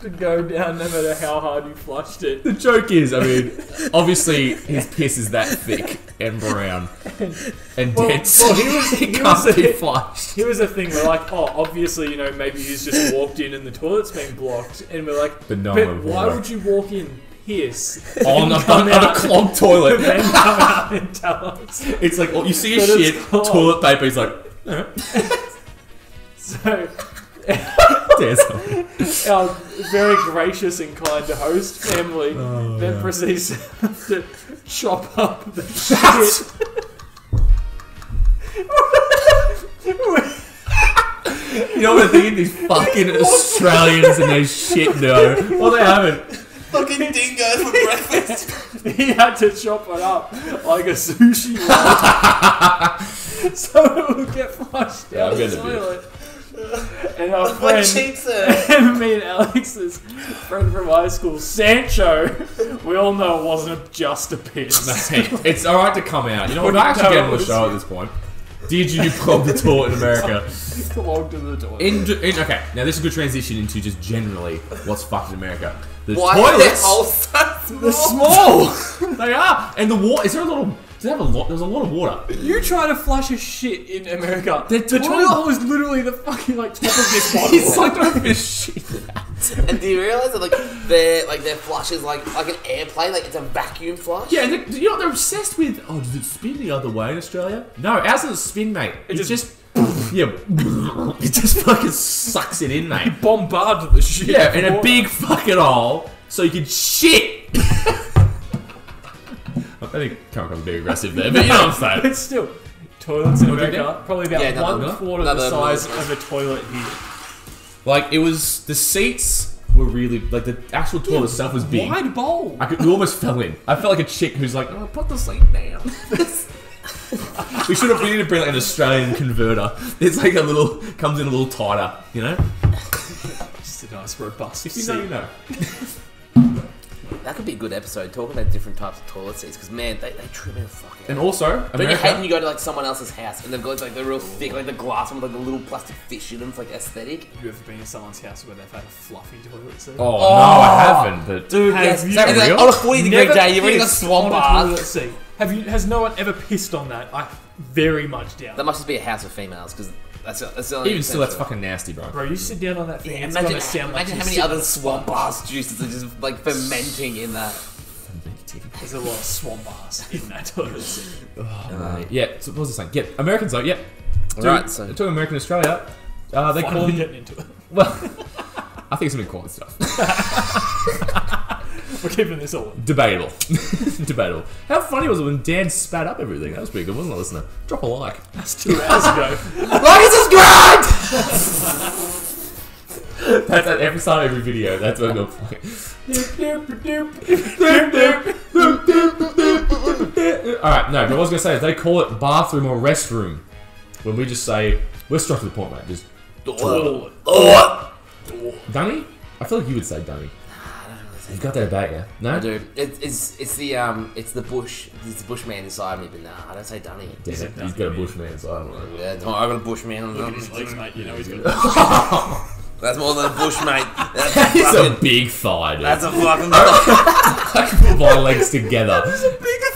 to go down no matter how hard you flushed it. The joke is, I mean, obviously his piss is that thick and brown and Well, dense. well, he was- he he was- be flushed. Here was the thing, we're like, oh, obviously, you know, maybe he's just walked in and the toilet's been blocked. And we're like, But no but why would you walk in, piss, On a, on a clogged toilet. and then come out and tell us? It's like, oh, you see a shit, toilet paper, he's like, So, our very gracious and kind host family Oh, then proceeds to chop up the shit. You know what I think? These fucking Australians and their shit though. Well, they haven't. Fucking dingoes for breakfast. he had to chop it up like a sushi roll. so it would get flushed Yeah, down I'm the gonna be- toilet. And our My friend, cheeks uh, hurt. me and Alex's friend from high school, Sancho, we all know it wasn't just a piss. Mate, it's alright to come out. You know what? No, I actually get on the show at this point. Did you clog the toilet in America? Clogged in the toilet. In, in, okay, now this is a good transition into just generally what's fucked in America. The Why are their toilets, holes so small? they're small. they are, and the water. Is there a little? Do they have a lot? There's a lot of water. You try to flush a shit in America. The The, toilet- toilet hole is literally the fucking like top of this bottle. It's like don't be shit. And do you realize that like their like their flush is like like an airplane, like it's a vacuum flush? Yeah, and they, you know what they're obsessed with? Oh, does it spin the other way in Australia? No, ours doesn't spin, mate. It just- just, yeah, it just fucking sucks it in, mate. bombarded the shit. Yeah, in a Water. big fucking hole, so you can shit. I think come across being aggressive there, but you know what I'm saying. But still, toilets in What do you America probably about Yeah, another- one quarter another- the size of a toilet here. Like it was, the seats were really like the actual toilet itself was big. Wide bowl. I could, we almost fell in. I felt like a chick who's like, "Oh, put the seat down." we should have. We need to bring like an Australian converter. It's like a little, comes in a little tighter, you know. Just a nice robust If you seat. know, you know. That could be a good episode talking about different types of toilet seats because man, they, they trip me the fuck out. And also, Don't you hate when you go to like someone else's house and they've got like the real thick, like the glass one with like the little plastic fish in them for like aesthetic? Have you ever been to someone's house where they've had a fluffy toilet seat? oh, oh no, I haven't. But Dude, Have yes. you- and then real? on a 40 degree Never day, you've already got pissed swamp on a bath. toilet seat. Have you? Has no one ever pissed on that? I very much doubt. That must just be a house of females because that's, that's the only even still, that's fucking nasty, bro. Bro, you sit down on that thing. Yeah, it's imagine gonna sound like imagine you're how many other swamp ass juices are just like fermenting in that. There's a lot of swamp ass in that toilet seat. Uh, yeah, so what was I saying? Yeah, Americans though, yeah. Alright, so- talking American Australia, uh, they call Finally them. getting into it. Well, I think it's some quality stuff. We're keeping this all. Debatable. Debatable. How funny was it when Dan spat up everything? That was pretty good, wasn't it, listener? Drop a like. That's two hours ago. Like and subscribe! That's at every start of every video. That's what I'm Alright, no, but I was going to say, is they call it bathroom or restroom. When we just say, we're straight to the point, mate. Just. Dunny? I feel like you would say Dunny. You've got that about you. No? Dude, it, it's it's the um it's the bush it's the bushman inside me, but nah, I don't say Dunny. Damn it, he's got a bushman, so I don't. Yeah, no, I got a bushman. Look at his legs, mate. You know he's got. That's more than a bush, mate. That's a He's a big thigh, dude. That's a fucking. I can put my legs together. That's a bigger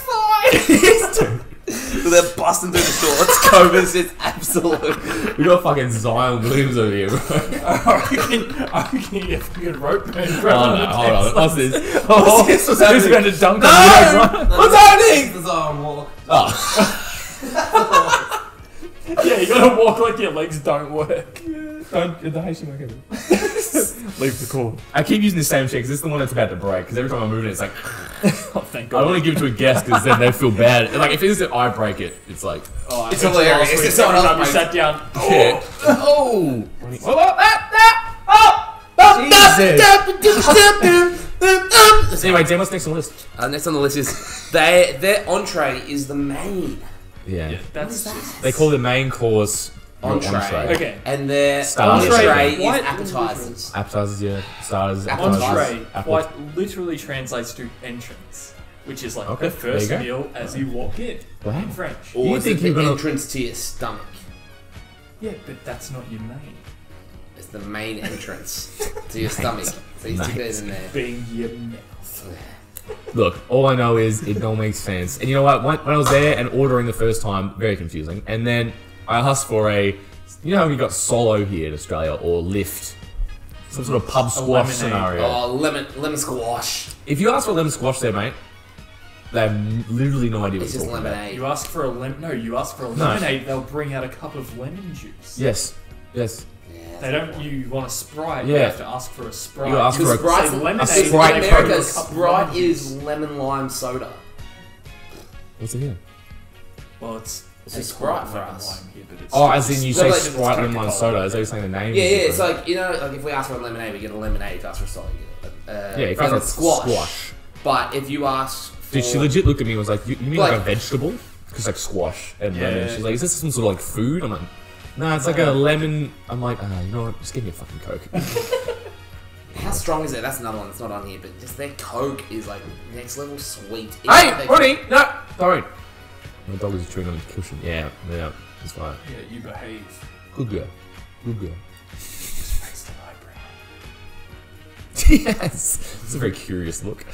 thigh. With that busting through the shorts, Cobras is absolute. We got fucking Zion Williams over here, bro. I reckon, I reckon you get fucking rope burn. Hold on, oh, hold on. What's this? Oh, What's this? What's Who's happening? going to dunk on you? guys? What's happening? The Zion Walk. Oh. Yeah, you gotta walk like your legs don't work. Don't, um, the Haitian work. Leave the call. I keep using the same shit because this is the one that's about to break. Because every time I move it, it's like Oh, thank I God. don't want to give it to a guest because then they feel bad. Like if it is that I break it, it's like Oh, I It's bet you hilarious. last It's week, someone every else time you might- sat down. shit. Oh. oh. oh. Ah, ah, ah. So anyway, Dan, what's next on the list? Uh, next on the list is they their entree is the main. Yeah. That's just. They call the main course entree. entree. Okay. And their Starters. entree Entree, is what? appetizers. Appetizers, yeah. Starters, Appetizers. appetizers. Entree Appetizers. quite literally translates to entrance, which is like Okay, the there you first go. meal as you walk in Wow. in French. Or You is think it the you're gonna- entrance to your stomach? Yeah, but that's not your main. It's the main entrance to your stomach. So you stick Nice. it in there. Being your mouth. Look, all I know is it all makes sense. And you know what? When, when I was there and ordering the first time, very confusing. And then I asked for a, you know, how we got solo here in Australia or lift, some sort of pub squash scenario. Oh, lemon lemon squash. If you ask for lemon squash there, mate, they have literally no idea what It's you're just talking about. lemonade. You ask for a lemon. No, you ask for a No. lemonade. They'll bring out a cup of lemon juice. Yes, yes. Yeah. They don't. You want a sprite? You Yeah. have to ask for a sprite. You ask for Because a- Sprite's say a lemonade. Sprite in Coke. bring you America, a cup of Sprite lemon is lemon lime soda. What's it here? Well, it's It's they a call it Sprite for lemon us. lime Here, but it's Oh, as in you No, say like, it's Sprite lemon Coca-Cola. soda. Is that you're saying the name? Yeah, is yeah. It's different? like you know, like if we ask for a lemonade, we get a lemonade. If we ask for a solid, you get a, uh, yeah, if I lemon said squash. squash. But if you ask, for, Dude, she legit looked at me and was like, "You, you mean like, Like- a vegetable?" Because like squash and lemon. Yeah. She's like, "Is this some sort of like food?" I'm like, "No, it's like a lemon." I'm like, uh, "You know what? Just give me a fucking coke." How strong is it? That's another one that's not on here, but just their Coke is like next level sweet. hey, They- Ronnie, no, sorry. My dog is chewing on the cushion. Yeah, yeah, that's fine. yeah, you behave. Good girl, good girl. Raise an eyebrow. yes, it's a very curious look.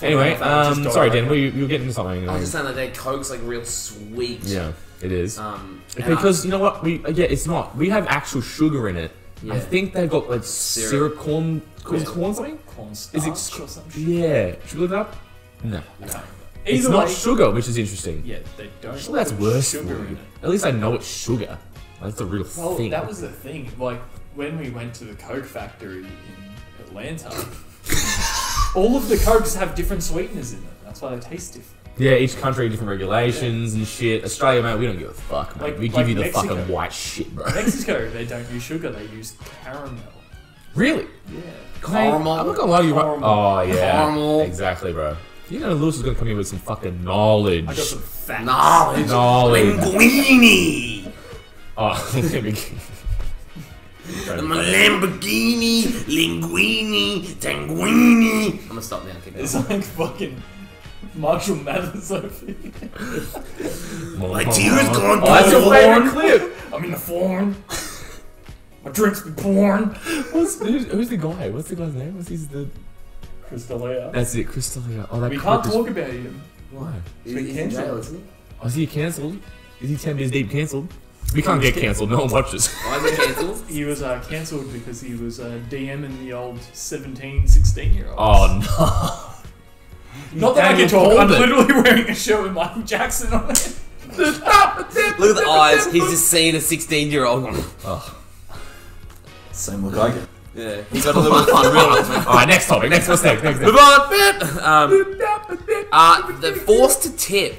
Anyway, um, sorry, Dan, we you were getting into something. I was just saying that their Coke's like real sweet. yeah, it is. Um, Because you know what? We uh, yeah, it's not. We have actual sugar in it. I think they've got like syrup, Syrup. corn, corn, corn something. Cornstarch Is it- or some. Yeah, should we look it up? No, Either it's way, not sugar, which is interesting. Yeah, they don't. Surely that's worse for sugar you. in it. At least I know it's sugar. That's the real Well, thing. that was the thing. Like when we went to the Coke factory in Atlanta, all of the Cokes have different sweeteners in them. That's why they taste different. Yeah, each country different regulations and shit. Australia, mate, we don't give a fuck, mate. Like- we give like you the Mexico. fucking white shit, bro. Mexico, they don't use sugar; they use caramel. really? Yeah. Caramel. I'm not gonna lie to you, bro. Caramel. Oh yeah, Caramel. exactly, bro. You know, Lewis is gonna come here with some fucking knowledge. I got some fat. knowledge. Knowledge. Linguini. Oh, I'm a Lamborghini, linguini, tanguini. I'm gonna stop now. Keep It's going. like fucking Marshall Mathers over here. My tears gone Oh, that's your Porn. favorite clip. I'm in the phone. My drinks be porn. What's, who's, who's the guy? What's the guy's name? What's his the? Crystalia. That's it, Crystalia. Oh, that We clip can't is- talk about him. Why? He's in jail, isn't he? Oh, is he cancelled? Is he ten days deep cancelled? We can't get cancelled. No one watches. Why is he cancelled? He was uh, cancelled because he was uh, DMing the old 17, 16 year olds. Oh Not that I Daniel can talk. I'm Colbert. literally wearing a shirt with Michael Jackson on it. Look at the eyes. He's just seeing a 16 year old. Same look like it. Yeah, he got a little fun. Real no! All right, next topic. Next what's next? Next. Move next. on, bit. Um, uh, the forced to tip.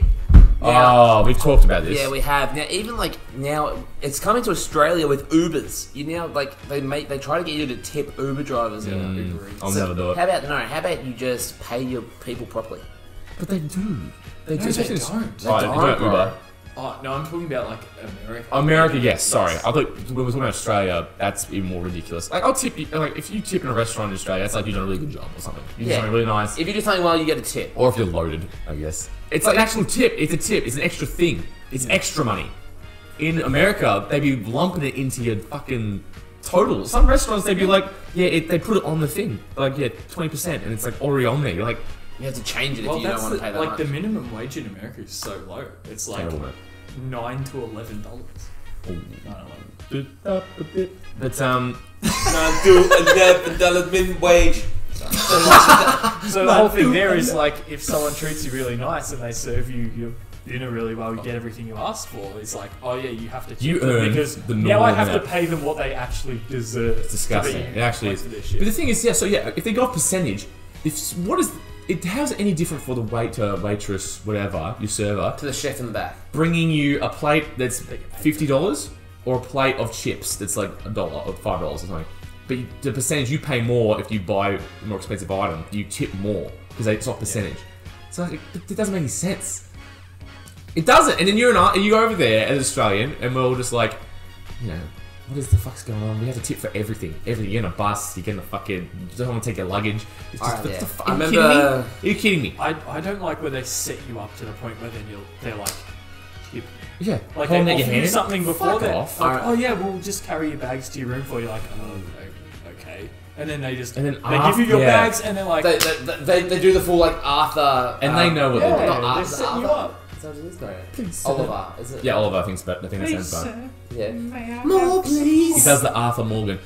Now, Oh, we've talked about this. yeah, we have now. Even like now, it's coming to Australia with Ubers. You now like they make they try to get you to tip Uber drivers. Mm, I'll So never do it. How about no? How about you just pay your people properly? But they do. They do. they especially- don't. They don't, bro. Uber. Oh, no, I'm talking about like America. America, yes. Sorry, I thought when we were talking about Australia, that's even more ridiculous. Like, I'll tip you. Like, if you tip in a restaurant in Australia, it's like you've done a really good job or something. You did Yeah. something really nice. If you do something well, you get a tip. Or if you're loaded, I guess. It's like an actual tip. It's a tip. It's an extra thing. It's extra money. In America, they'd be lumping it into your fucking total. Some restaurants, they'd be like, yeah, it, they put it on the thing. Like, yeah, 20%, and it's like already on there. You're like, You have to change it well, if you don't want to pay that like much. the minimum wage in America is so low. It's like terrible, mate. nine to eleven dollars. Nine eleven. But, um, Nine to eleven dollars minimum wage. So the whole thing there is like if someone treats you really nice and they serve you your dinner really well, you get everything you ask for. It's like, oh yeah, you have to. tip You them earn because the now I normal have to pay them what they actually deserve. It's disgusting. It actually is. for But the thing is, yeah, so yeah, if they go off percentage, if what is it? How's it any different for the waiter, waitress, whatever, your server, To the chef in the back. bringing you a plate that's fifty dollars or a plate of chips that's like a dollar or five dollars or something? But you, the percentage you pay more if you buy a more expensive item, you tip more because it's off percentage. So like, it, it doesn't make any sense. It doesn't. And then you and I, you go over there as Australian, and we're all just like, you know, what is the fuck's going on? We have to tip for everything. Everything. You're in a bus. You're getting a fucking. You don't want to take your luggage. It's just. Alright, what yeah. the fuck? I Are you remember- kidding me? Are you kidding me? I, I don't like where they set you up to the point where then you're they're like, tip. Yeah. Like holding they out offer you something before that. Like, Alright. oh yeah, we'll just carry your bags to your room for you. Like, oh, okay. And then they just And then they af- give you your yeah. bags, and they're like, They, they, they, they do the full like Arthur, And they um, know what yeah, they're doing. not they're Arthur, you up. Is that what it is? No. Please. Oliver, is it? Yeah, Oliver. I think, I think that sounds bad. Yeah. I More, have- please. He does the Arthur Morgan.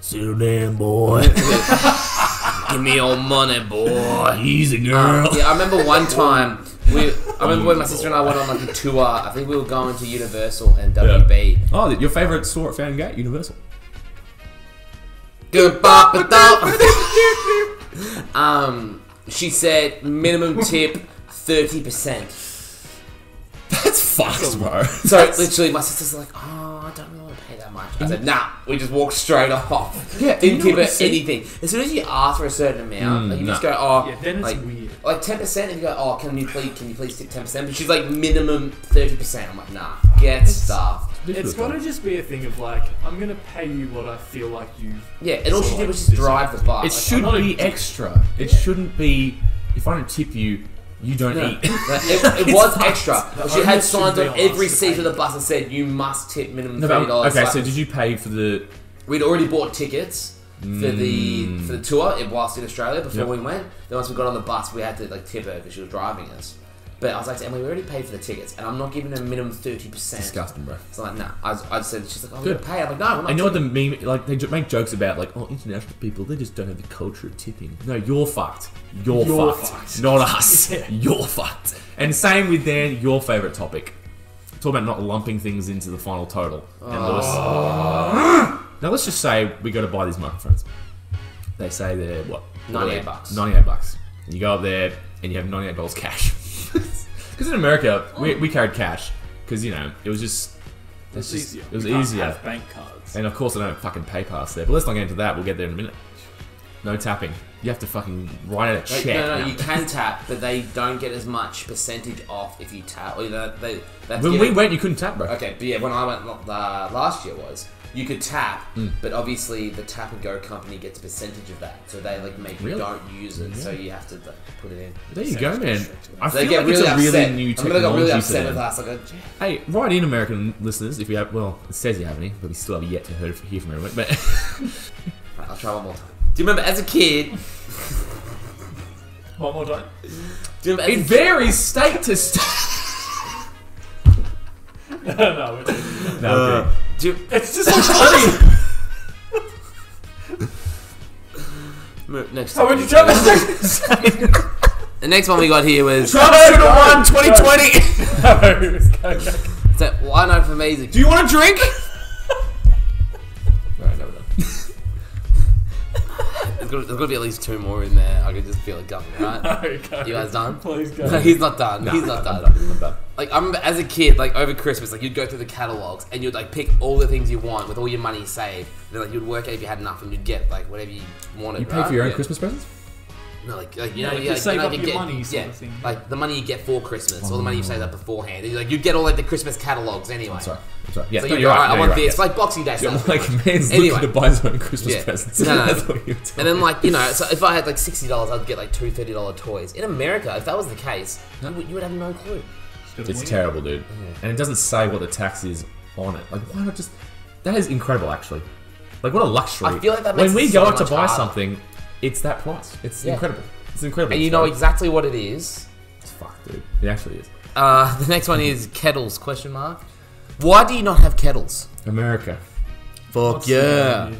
Sit down, boy. Give me your money, boy. He's a girl. yeah, I remember one time. We, I remember when my sister and I went on like a tour. I think we were going to Universal and WB. Oh, your favourite store at Fountain Gate, Universal. Good Um, she said minimum tip thirty percent. That's fucked, bro. So literally, my sister's like, "Oh, I don't really want to pay that much." I said, "Nah." We just walked straight off. Yeah, didn't you know tip what her anything. As soon as you ask for a certain amount, Mm, like, you nah. just go, "Oh, Yeah, then it's like, weird. like ten percent," and you go, "Oh, can you please, can you please tip ten percent?" But she's like, "Minimum thirty percent." I'm like, "Nah, get stuffed." It's got to just be a thing of like, I'm gonna pay you what I feel like you. Yeah, and all she did was just drive the bus. It Like, shouldn't be extra. It shouldn't be. If I don't tip you, you don't No. eat. it, it was extra. She had signs on every seat of the bus that said you must tip minimum thirty dollars. okay, so did you pay for the? We'd already bought tickets for the hmm. for the tour it whilst in Australia before Yep. we went. Then once we got on the bus, we had to like tip her because she was driving us. But I was like, to Emily, we already paid for the tickets, and I'm not giving a minimum thirty percent. Disgusting, bro. So like, nah. I, was- I said, she's like, oh, Good. gonna pay. I'm like, no, we're not. You know what the meme? Like they make jokes about like, oh, international people, they just don't have the culture of tipping. No, you're fucked. You're, You're fucked. fucked. Not us. Yeah. You're fucked. And same with Dan, your favorite topic. Talk about not lumping things into the final total. And oh. Lewis. Now let's just say we got to buy these microphones. They say they're what? 98 bucks. 98 bucks. And you go up there and you have 98 dollars cash. Because in America, we, we carried cash. Because, you know, it was just. It's just- easier. It was You can't easier. Have bank cards. And of course, I don't have fucking pay pass there. But let's not get into that. We'll get there in a minute. No tapping. You have to fucking write out a Like, check. no, no, now. you can tap, but they don't get as much percentage off if you tap. Or they, they, they have to when give we it- went, you couldn't tap, bro. Okay, but yeah, when I went uh, last year was you could tap, Mm. but obviously the tap and go company gets a percentage of that, so they like make you don't use it, so you have to like, put it in. There you go, man. I They feel get like really it's a upset. really new I'm gonna get really upset with us. Like, Hey, write in American listeners if you have. Well, it says you have any, but we still have yet to hear, hear from everyone. But I'll try one more time. Do you remember as a kid? One more time. Do you remember it as a kid? varies state to state. no, no, it's, no, okay. Do you, it's just so funny. mo- next So when you tell me, the next one we got here was Trump should have won 2020. no, let's go back. so, why not for amazing? Do you want a drink? Got, there's got to be at least two more in there. I could just feel it coming, right? Okay. You guys done? Please No, go. he's not done. No, he's not I'm done. done. I'm done. Like I remember as a kid, like over Christmas, like you'd go through the catalogs and you'd like pick all the things you want with all your money saved. And then like you'd work out if you had enough and you'd get like whatever you wanted. You pay right? for your own Yeah. Christmas presents? No, like, like you Yeah, know, like you, you like, save you know, up you your get, money sort yeah, of thing. like the money you get for Christmas, or the money you save up beforehand. Like you'd get all like the Christmas catalogs anyway. I'm sorry. I'm sorry. Yeah, So no, you'd you're go, right. No, I you're want right, this, yeah. like Boxing Day Yeah, stuff. like man's Anyway. looking to buy his own Christmas Yeah. presents. No, no, no. That's what you're And then, like, you know, so if I had like $60, I'd get like two $30 toys. In America, if that was the case, you, would, you would have no clue. It's terrible, dude. And it doesn't say what the tax is on it. Like, why not just. That is incredible, actually. Like, what a luxury. I feel like that makes When we it go out to buy harder. something, it's that price. It's Yeah. incredible. It's incredible. And you know like- exactly what it is. It's fucked, dude. It actually is. Uh, the next one is kettles, question mark. Why do you not have kettles? America. Fuck Yeah,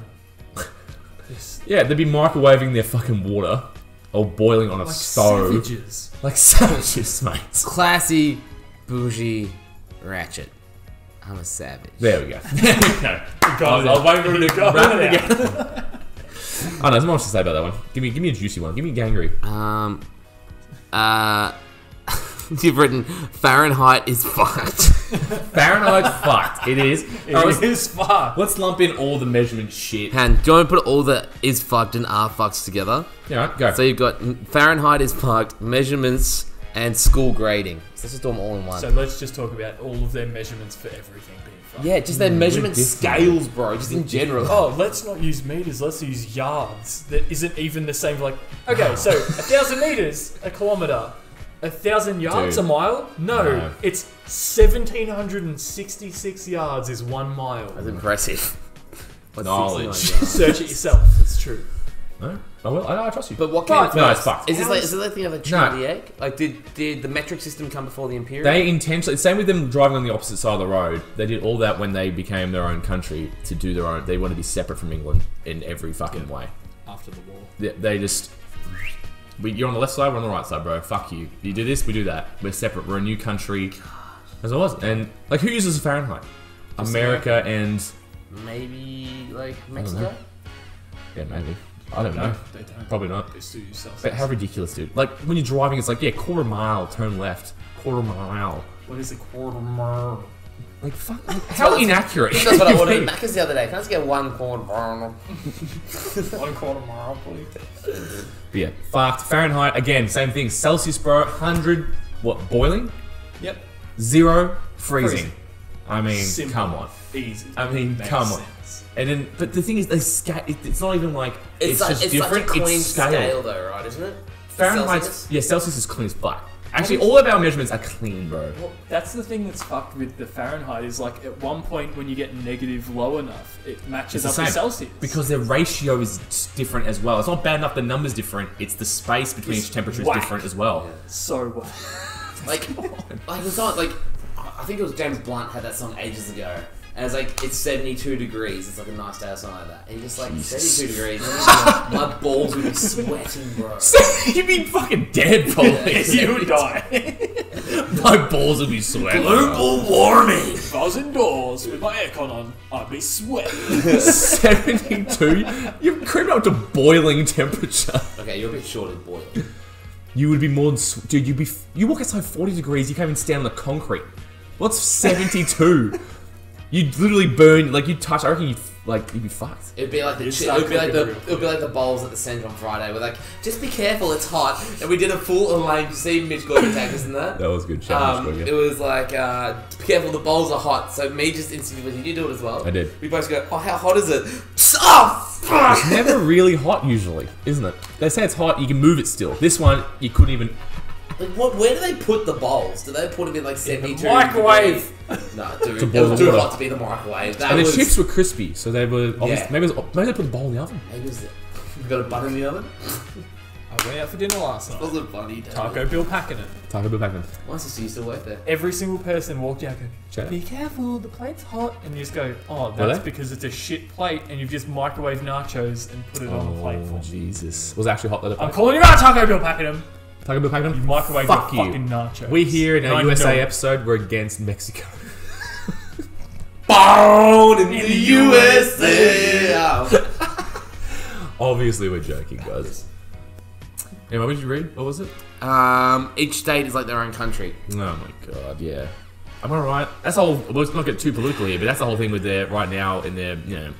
Yeah, they'd be microwaving their fucking water or boiling on a Like stove. savages. Like savages, mate. Classy, bougie, ratchet. I'm a savage. There we go. There we go. I was, I was waiting for it to Got wrap it it again. Oh, no, there's more to say about that one. Give me, give me a juicy one. Give me gangry. Um, uh, you've written Fahrenheit is fucked. Fahrenheit fucked. It is. Alright, let's, It is far. let's lump in all the measurement shit. and do you want to put all the is fucked and are fucked together? Yeah, right, go. So you've got Fahrenheit is fucked, measurements, and school grading. So let's just do them all in one. So let's just talk about all of their measurements for everything being Yeah, just their mm, measurement scales, bro. Just in general. Oh, let's not use meters. Let's use yards. That isn't even the same. Like, okay, so a thousand meters, a kilometer. A thousand yards, Dude. a mile? No, No. it's seventeen hundred and sixty-six yards is one mile. That's impressive. What's Knowledge. Search it yourself. It's true. No? Oh, well, I, I trust you. But what came But- No, first? it's fucked. Is this like is it like the other chicken No. and the egg? Like did did the metric system come before the imperial? They intentionally, same with them driving on the opposite side of the road. They did all that when they became their own country to do their own. They want to be separate from England in every fucking way. After the war. They, they just, we, you're on the left side, we're on the right side, bro. Fuck you. You do this, we do that. We're separate. We're a new country. As it was, and like who uses Fahrenheit? America and Maybe like Mexico. yeah, maybe. I don't know. They don't. Probably not. They still use Celsius. But how ridiculous, dude! Like when you're driving, it's like yeah, quarter mile, turn left, quarter mile. What is a quarter mile? Like fuck, like, how inaccurate? I think that's what I can you ordered be? at Macca's the other day. Can I just get one corn? One quarter mile, please. But yeah, fucked. Fahrenheit again, same thing. Celsius, bro, hundred. What boiling? Yep. Zero freezing. Freezing. I mean, Simple. come on. Easy. I mean, Makes come on. Sense. And then, but the thing is, they scale. It, it's not even like it's, It's, like, just it's different. such a clean it's scale. scale, though, right? Isn't it? Fahrenheit's Celsius? yeah, Celsius is clean as fuck. Actually, all of our measurements are clean, bro. Well, that's the thing that's fucked with the Fahrenheit is like at one point when you get negative low enough, it matches It's up same to Celsius. because their ratio is different as well. It's not bad enough the numbers different. It's the space between It's each temperature is different as well. so well. Like, like it's not like I think it was James Blunt had that song ages ago, and it's like it's seventy two degrees. It's like a nice day or something like that, and you're just like Jesus. seventy two degrees. and my balls would be sweating, bro. You'd be fucking dead, probably. you would die. My balls would be sweating. Global warming. if I was indoors with my aircon on, I'd be sweating. 72? You're creeping up to boiling temperature. Okay, you're a bit short of boiling. You would be more than. sw- Dude, you'd be. f- You walk outside 40 degrees, you can't even stand on the concrete. What's 72? You'd literally burn. Like, you'd touch. I reckon you'd. Like, you'd be fucked. It'd be like the You'd chi- start it'd be like the cooking real it'd be like the bowls at the centre on Friday. We're like, just be careful, it's hot. And we did a full Elaine. You see Mitch Gordon tag us in that. That was good. Shout Um, it you. was like, uh, be careful, the bowls are hot. So me just instantly, did you do it as well? I did. We both go, oh, how hot is it? Oh, fuck! It's never really hot, usually, isn't it? They say it's hot, you can move it still. This one, you couldn't even. Like, what? Where do they put the bowls? Do they put them in like seventy-two? microwave. degrees? No, dude, it boil was the too water. hot to be the microwave. That And the was, chips were crispy, so they were. Obviously, Yeah. Maybe, it was, maybe they put the bowl in the oven. Maybe it was. You got a bun in the oven? I went out for dinner last night. Wasn't funny. Dude. Taco Bill Pakenham. Taco Bell Pac-Man. My sister used to work there. Every single person walked out going, Shut up. Be careful, the plate's hot. And you just go, Oh, that's they? because it's a shit plate and you've just microwaved nachos and put it on the plate for Oh, me. Jesus. Was it actually hot that I'm calling you out, Taco Bill Pakenham. Taco Bell Pac-Man? You microwave Fuck your you. fucking nachos. We here in And our I know USA it. episode, we're against Mexico. Born in the USA. Obviously, we're joking, guys. Anyway, what did you read? What was it? um, each state is like their own country. Oh my god, yeah. Am I right? That's all. whole. Well, let's not get too political here, but that's the whole thing with their right now in their you know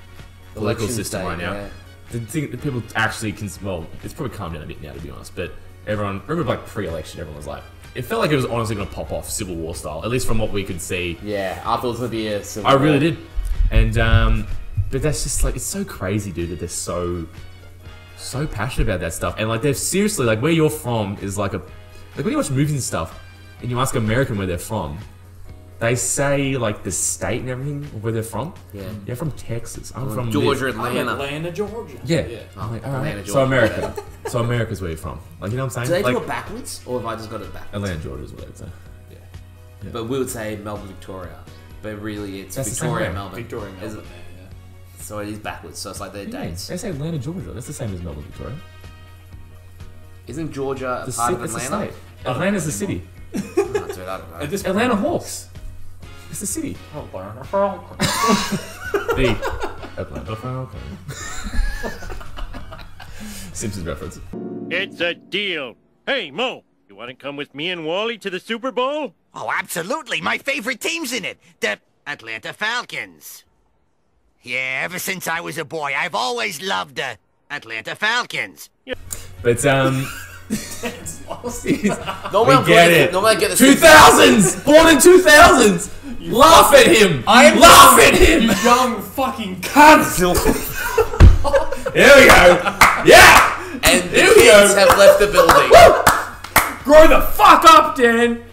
political Election system state, right now. yeah. The thing that people actually can. Well, it's probably calmed down a bit now, to be honest. But everyone remember like pre-election, everyone was like, it felt like it was honestly going to pop off Civil War style, at least from what we could see. Yeah, I thought it was gonna be a. Civil I really War. did, and um, but that's just like it's so crazy, dude. That they're so so passionate about that stuff, and like they're seriously like where you're from is like a like when you watch movies and stuff, and you ask an American where they're from, they say like the state and everything where they're from. Yeah. They're from Texas. I'm from Georgia, this. I'm Atlanta. Atlanta, Georgia. Yeah. yeah. I'm oh, like, all right. Atlanta, So Georgia. America. so America's where you're from. Like you know what I'm saying? Do they like do it backwards, or have I just got it backwards? Atlanta, Georgia is what I'd say. Yeah. But we would say Melbourne, Victoria. But really, it's That's Victoria. Melbourne. Victoria, Is Melbourne. it- yeah. So it is backwards. So it's like their Yeah, dates. They say Atlanta, Georgia. That's the same as Melbourne, Victoria. Isn't Georgia a The part ci- of it's Atlanta? state. Atlanta's the city. Oh, dude, I don't know. Atlanta Hawks. It's the city. Oh, Atlanta Falcons. The Atlanta Falcon. Simpsons reference. It's a deal. Hey, Mo, you want to come with me and Wally to the Super Bowl? Oh, absolutely. My favorite team's in it. The Atlanta Falcons. Yeah, ever since I was a boy, I've always loved the Atlanta Falcons. Yeah. But um, It's lost. Normally I'm We get it. Normally I get the Two thousands, born in two thousands. Laugh at him. I am laugh at him. You young fucking cunt. Here we go. Yeah. And the Here kids have left the building. Grow the fuck up, Dan.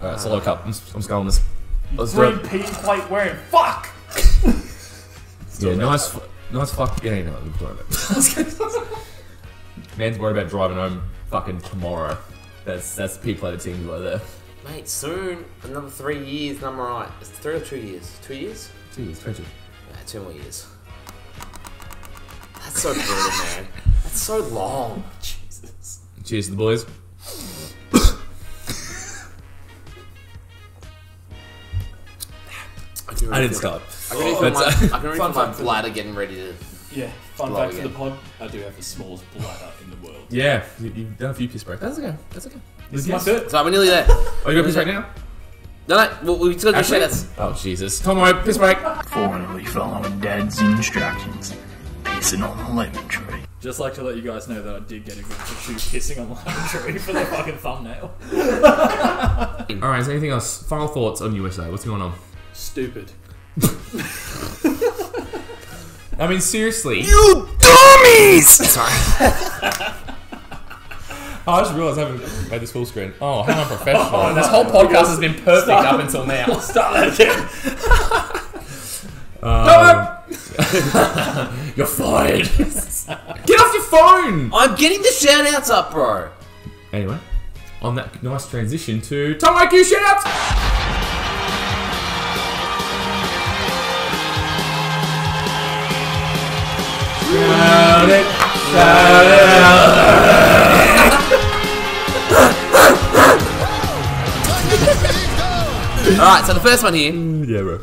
All right, solo cup. I'm, I'm sculling this. Let's do Green it. pea plate wearing fuck. Yeah, nice, nice fuck. Yeah, you know, we're talking about. Man's worried about driving home fucking tomorrow. That's that's the P plated teams right there. Mate, soon another three years, and I'm alright. It's three or two years? Two years? Jeez, twenty. Yeah, two more years. That's so brutal, man. That's so long. Jesus. Cheers to the boys. I, I didn't stop. I can really feel my, That's- I can really Fun my bladder getting ready to. Yeah, fun Blow fact for the pod. I do have the smallest bladder in the world. Yeah, you, you've done a few piss breaks. That's okay. That's okay. This is Yes. my third. So we're nearly there. Oh, you got a piss break now? No, no, well, we still got to do Actually? shoutouts. Oh Jesus! Tomo, piss break. Formally following Dad's instructions. Pissing on the lemon tree. Just like to let you guys know that I did get a good shoot kissing on the lemon tree for the fucking thumbnail. All right. Is there anything else? Final thoughts on USA? What's going on? Stupid. I mean, seriously. You dummies! Sorry. Oh, I just realised I haven't made this full screen. Oh, how unprofessional. this whole podcast has been perfect up until now. Start that again. Um, You're fired. Get off your phone! I'm getting the shoutouts up, bro. Anyway, on that nice transition to Tomo IQ shoutouts! Shout it, shout it out. Alright, so the first one here. Yeah, bro.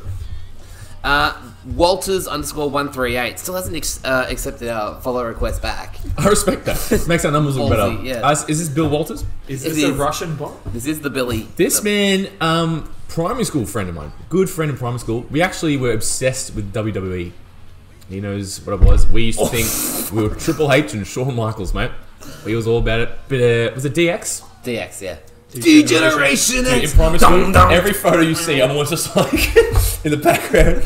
Uh, Walters underscore one three eight still hasn't ex- uh, accepted our follow request back. I respect that. Makes our numbers look better. Yeah. Uh, is this Bill Walters? Is It this a is. Russian bot? This is the Billy. This the, man, um, primary school friend of mine, good friend in primary school. We actually were obsessed with WWE. He knows what it was. We used to think we were Triple H and Shawn Michaels, mate. He was all about it. But uh, was it DX? DX, yeah. Degeneration in primary school. Every photo you see, I'm always just like in the background,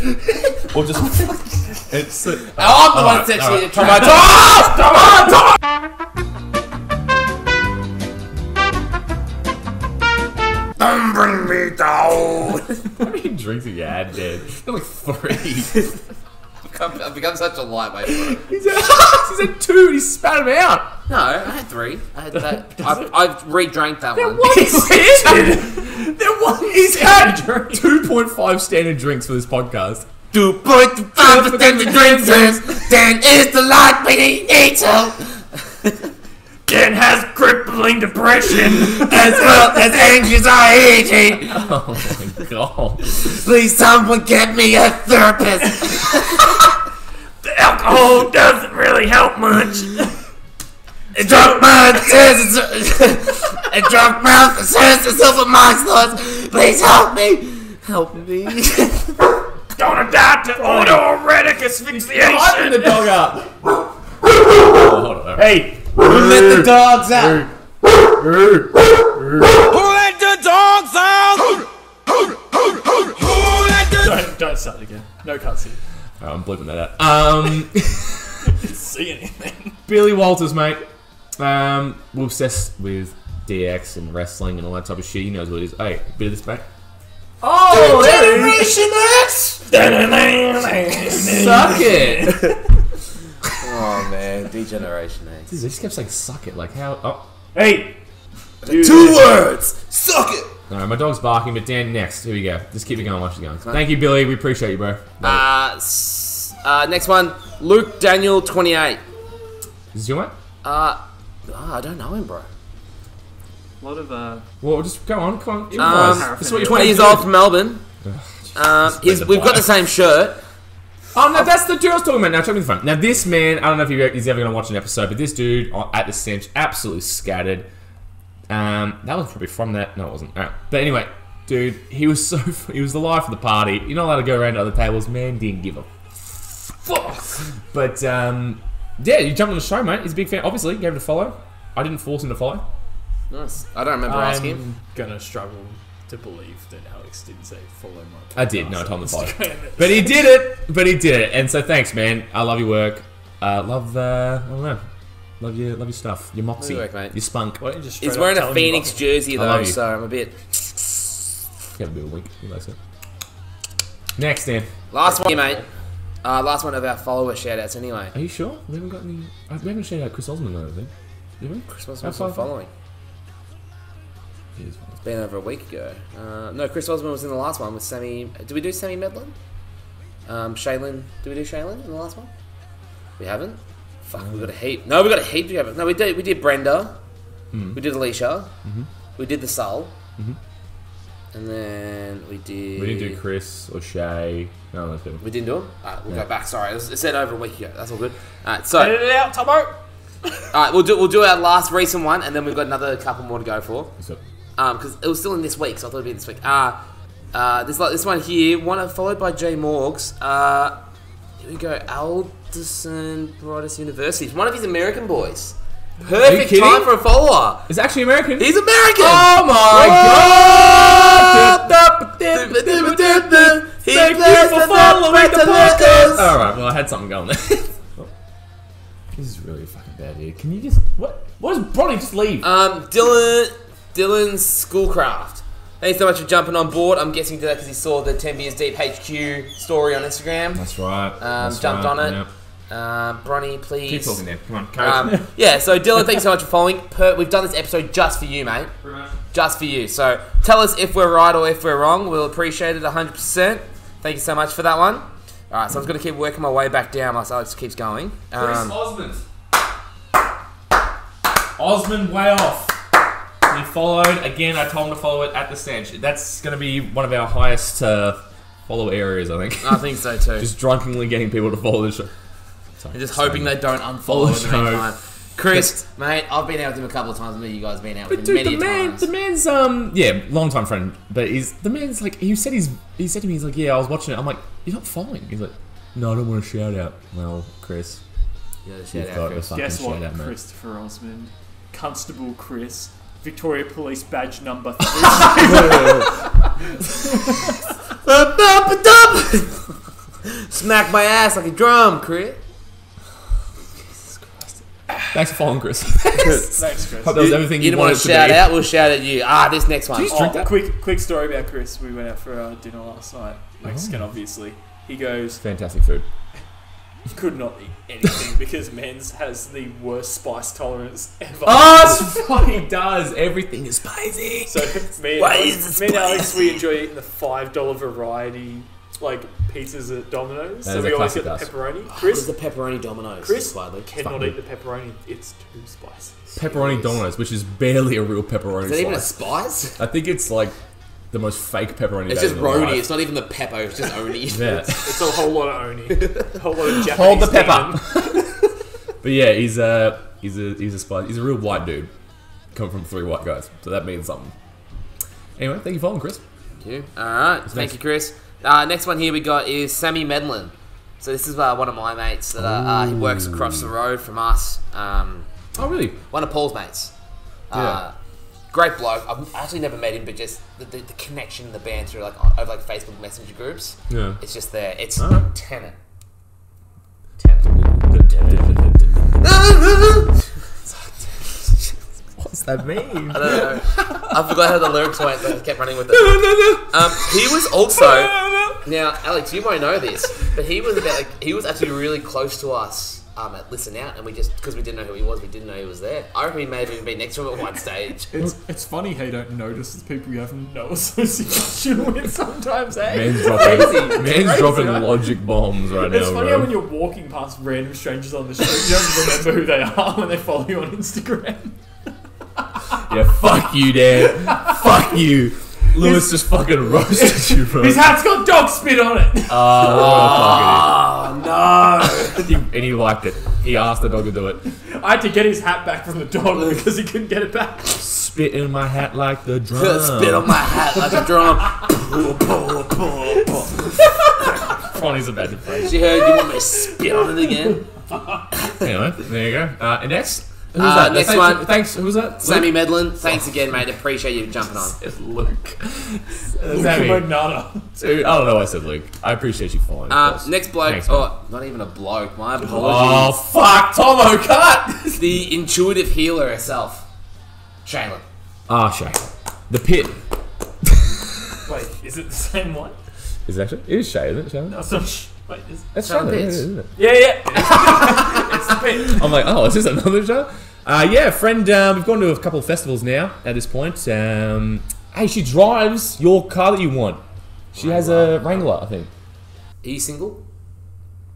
or just it's. Uh, Oh, I'm the one alright, that's actually alright. trying Come on, to- come on, come on! Don't bring me down! How many drinks have you had, Dad? You're like three. I've I've become such a lightweight. bro. he's, had, he's had two. He spat them out. No, I had three. I had that. I've, I've re-drank that one. He's had, there was, he's had 2.5 standard drinks for this podcast. Two point five standard drinks, then is the light we need to. Ken has crippling depression. As well as anxiety. Oh my god. Please, someone get me a therapist. the alcohol doesn't really help much. A drunk man says it's a drunk mouth says itself in my thoughts. Please help me. Help me. Don't adapt to autoerotic asphyxiation. Hyping the dog up. Oh, hold on. Hey, Let the dogs out. Who let the dogs out? Who let the Don't, don't start again. No cutscene. Oh, I'm bleeping that out. Um, See anything? Billy Walters, mate. Um, we're obsessed with DX and wrestling and all that type of shit. He knows what it is. Hey, bit of this back. Oh, Generation X. Suck it. Man, Degeneration X. Dude, they just kept saying suck it. Like how? Oh. hey. Two words. Suck it. All right, my dog's barking, but Dan, next. Here we go. Just keep it going. Watch it going. Thank you, Billy. We appreciate you, bro. Love. Uh, uh, next one, Luke Daniel twenty eight. Is this your mate? Uh, oh, I don't know him, bro. A lot of uh. Well, just go on. Come on. Um, this is what Twenty years old from Melbourne. Um, he's, we've got the same shirt. Oh no, that's the dude I was talking about. Now, check me the phone. Now, this man, I don't know if he's ever going to watch an episode, but this dude at the cinch, absolutely scattered. Um, that was probably from that. No, it wasn't. Right. But anyway, dude, he was so he was the life of the party. You're not allowed to go around to other tables. Man, didn't give a fuck. But um, yeah, you jumped on the show, mate. He's a big fan. Obviously, gave it a follow. I didn't force him to follow. Nice. I don't remember asking him. I'm gonna struggle to believe that Alex didn't say follow my. I did. No, I told him to follow. Instagram. But he did it. But he did it. And so thanks, man. I love your work. Uh, love. Uh, I don't know. Love your love your stuff. Your moxie. Love your work, mate. Your spunk. Why don't you just He's wearing a tell him you Phoenix love him? jersey I love though, you. so I'm a bit. Have a bit of a wink. You like it. Next, then. Last one, mate. Uh, last one of our follower shout outs anyway. Are you sure? We haven't got any. uh, We haven't shared out Chris Osmond, I don't think. Did we? Chris Osmond's How been far? following. He is fine. It's been over a week ago. Uh, no, Chris Osmond was in the last one with Sammy. Did we do Sammy Medlin? Um, Shaylin. Did we do Shaylin in the last one? We haven't. Fuck, we got a heap. No, we got a heap. We haven't. No, we did. We did Brenda. Mm. We did Alicia. Mhm. We did the Soul. Mhm. And then we did. We didn't do Chris or Shay. No, that's good. We didn't do them. Alright, we'll Yeah. go back. Sorry, it, it said over a week ago. That's all good. Alright, so Edit it out, Tomo. alright, we'll do we'll do our last recent one, and then we've got another couple more to go for. So, Um, because it was still in this week, so I thought it'd be this week. Uh, uh, this like this one here, one followed by Jay Morgs. Uh, here we go, Alderson Broaddus University. One of his American boys. Perfect time for a follower. it's actually American. He's American. Oh my god! He Thank you for following the podcast. All right, well I had something going there. this is really fucking bad, here. Can you just what? What does Bronny just leave? Um, Dylan, Dylan Schoolcraft. Thanks so much for jumping on board. I'm guessing did that because he saw the 10 Beers Deep HQ story on Instagram. That's right. Um, That's jumped right, on it. yeah. Um, Bronny, please. Keep talking there. Come on, coach. Um, yeah, so Dylan, thanks so much for following. Per, we've done this episode just for you, mate. Just for you. So tell us if we're right or if we're wrong. We'll appreciate it 100%. Thank you so much for that one. All right, so I'm going to keep working my way back down whilst Alex keeps going. Chris Um, Osmond. Osmond way off. He followed again. I told him to follow it at the stench. That's going to be one of our highest uh, follow areas, I think. I think so too. Just drunkenly getting people to follow the show. Sorry, And just sorry. hoping they don't unfollow the show. meantime. Chris, mate, I've been out with him a couple of times. I know you guys have been out with But him dude, many the man, times. the man's um, yeah, long time friend. But he's the man's like he said he's he said to me he's like yeah I was watching it. I'm like you're not following. He's like no I don't want to shout out. Well, Chris, Yeah, shout you've out, got Chris. a fucking Guess what, shout out, mate. Christopher Osmond, Constable Chris, Victoria Police Badge Number Three. Smack my ass like a drum, Chris. Thanks for following, Chris. Thanks, Chris. Hope that was everything You you, didn't wanted want to to shout be. out, we'll shout at you. Ah, this next one. Jeez. drink Oh, that? quick, quick story about Chris. We went out for uh, dinner last night. Mexican, Oh. obviously. He goes, Fantastic food. Could not eat anything because men's has the worst spice tolerance ever. Oh, he does. Everything is spicy. So me and, Why Alex, it me and Alex, we enjoy eating the five dollar variety like pizzas at Domino's. That so we always get the pepperoni. Chris Chris, the pepperoni Domino's. Chris slightly. cannot eat the pepperoni. It's too spicy. Pepperoni Domino's, which is barely a real pepperoni Is that even a spice? I think it's like the most fake pepperoni. It's just roni. It's not even the peppo. It's just oni. Yeah. It's a whole lot of oni, a whole lot of Japanese. Hold the pepper. But yeah, he's a he's a he's a spice. He's a real white dude, coming from three white guys. So that means something. Anyway, thank you for following, Chris. Thank you. All right. Thank next? you, Chris. Uh, next one here we got is Sammy Medlin. So this is uh, one of my mates that uh, uh, he works across the road from us. Um, Oh really? one of Paul's mates. Uh, great bloke. I've actually never met him, but just the, the, the connection, the banter, like over like Facebook Messenger groups. Yeah. It's just there. It's Alright. tenant. Tenant. What's that mean? I don't know. I forgot how the lyrics went, but I kept running with it. Um, he was also now, Alex. You won't know this, but he was about like he was actually really close to us um, at Listen Out, and we just because we didn't know who he was, we didn't know he was there. I reckon we may have even been next to him at one stage. It's it's funny how you don't notice the people you have no association with sometimes, eh? Man's dropping, Crazy. man's Crazy, dropping right? logic bombs right now. It's now, funny how when you're walking past random strangers on the street, you don't remember who they are when they follow you on Instagram. Yeah, fuck you, Dan. fuck you. Lewis just fucking roasted you, bro. His hat's got dog spit on it. Oh, Oh no! fuck it. and he liked it. He asked the dog to do it. I had to get his hat back from the dog because he couldn't get it back. Spit in my hat like the drum. Spit on my hat like a drum. Ronnie's a bad friend. She heard you want me to spit on it again. Anyway, there you go. Uh, and next, Who's Uh, that? next Thanks- one. Thanks. Who was that? Sammy Medlin, thanks again, mate. Appreciate you jumping on. It's Luke. Sammy. Sammy. Magnata. Dude, I don't know. why I said Luke. I appreciate you following. of Uh, next bloke, Thanks, oh, not even a bloke. My apologies. Oh fuck, Tomo, cut. the intuitive healer herself, Shaylin. Ah, Shay. The pit. Wait, is it the same one? Is it actually? It is Shay, isn't it? Shay? No, it's not. sh- Wait, is That's Shaylin isn't it? Yeah, yeah. it's the pit. I'm like, oh, is this another show? Uh, yeah, friend, uh, we've gone to a couple of festivals now at this point. Um, hey, she drives your car that you want. She has a Wrangler, I think. Are you single?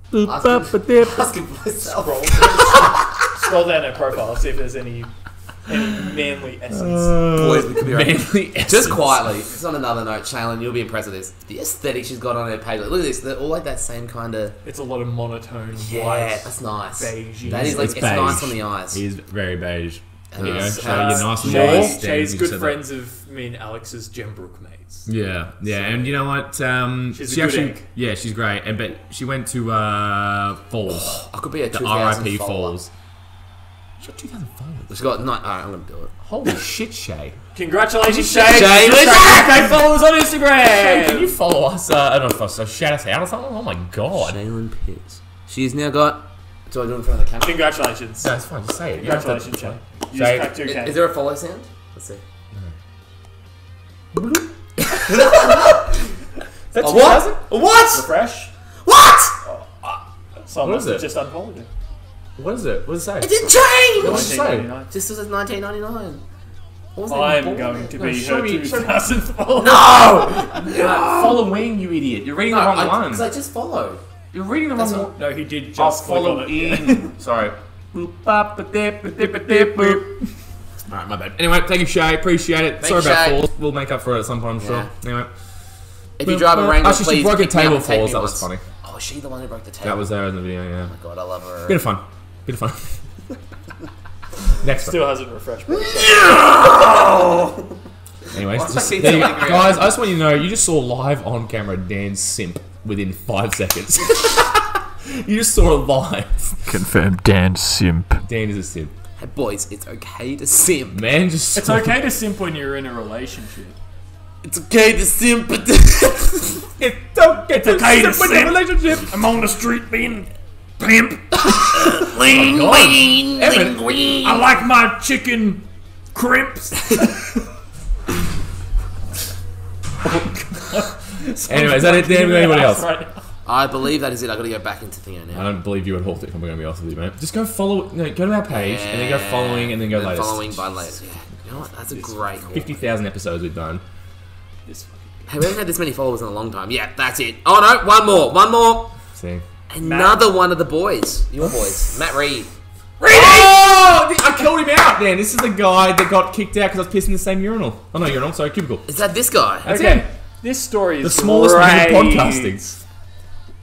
Boop, Asking- bop, ba, dip. Asking for myself. Scroll down her profile, see if there's any any manly essence. Boys, we could be right. Manly Just quietly, just on another note, Shaylin, you'll be impressed with this. The aesthetic she's got on her page. Like, look at this. They're all like that same kind of. it's a lot of monotone Yeah, white. that's nice. beige. That is like It's it's, beige. nice on the eyes. He's very beige. There you go. Yes. Show you nice and Shay, nice. Shay's You good said that. friends of me and Alex's Gembrook mates. Yeah, yeah, and you know what? Um, She's a she good actually, egg. yeah, she's great. And but she went to uh, Falls, I could be a the 2000 RIP follower. Falls. She got 2,000 followers. She's got nine. Alright, I'm gonna do it. Holy shit, Shay. Congratulations, Shay! Shay, Let's let's follow us on Instagram! Hey, can you follow us? Uh, I don't know if so shout us out or something. Oh my god. Shaylin Pitts. She's now got. Do I do it in front of the camera? Congratulations. No, it's fine. Just say it. You to- Congratulations, Shay. You Shay. just cracked 2K. Is, is there a follow sound? Let's see. That's A what? What? Refresh? What? Someone What is it? just unfollowed it. What is it? What does it It didn't change. What does it say? 1999. Just 1999. I'm going to No, be show her me- show me- 2000 followers. Uh, Following, you idiot. You're reading No, the wrong I, one. because I just followed. You're reading the That's wrong not- one. No, he did just I'll just follow in. Sorry. Boop, bop, dip, ba, dip, ba, dip, boop. Alright, my bad. Anyway, thank you, Shay. Appreciate it. Thanks, Sorry about Shay. falls. We'll make up for it at some point, I'm sure. Yeah. Anyway. If you drive a Wrangler, Actually, she please broke a pick me up table and falls. me That was funny. Oh, is she the one who broke the table? That was there in the video, yeah. My God, I love her. Bit of fun. Bit of fun. Next one. Still hasn't refreshed. but- Anyways, just- there you go. guys, I just want you to know you just saw live on camera Dan simp within five seconds. you just saw it live. Confirmed Dan Simp. Dan is a simp. Hey, boys, it's okay to simp. Man, just It's okay to simp when you're in a relationship. It's okay to simp, but It's okay to okay to simp with your simp. relationship. I'm on the street being pimp. lean, God. lean, Evan. lean, lean. I like my chicken crimps. Anyway, is that it, Dan? Anybody else? Right. I believe that is it. I gotta go back into Theo now. I don't believe you at all. If I'm going to be honest with you, man. Just go follow. No, go to our page and then go following and then go And latest. Following by latest. Yeah. You know what? That's a great. Fifty thousand episodes we've done. This Hey, we haven't had this many followers in a long time. Yeah, that's it. Oh no, one more, one more. See. Another one of the boys. Your boys. Matt Reed. Oh! I killed him out, Dan. This is the guy that got kicked out because I was pissing in the same urinal. Oh no, urinal. Sorry, cubicle. Is that this guy? That's okay. him. This story is The smallest man of great. podcasting.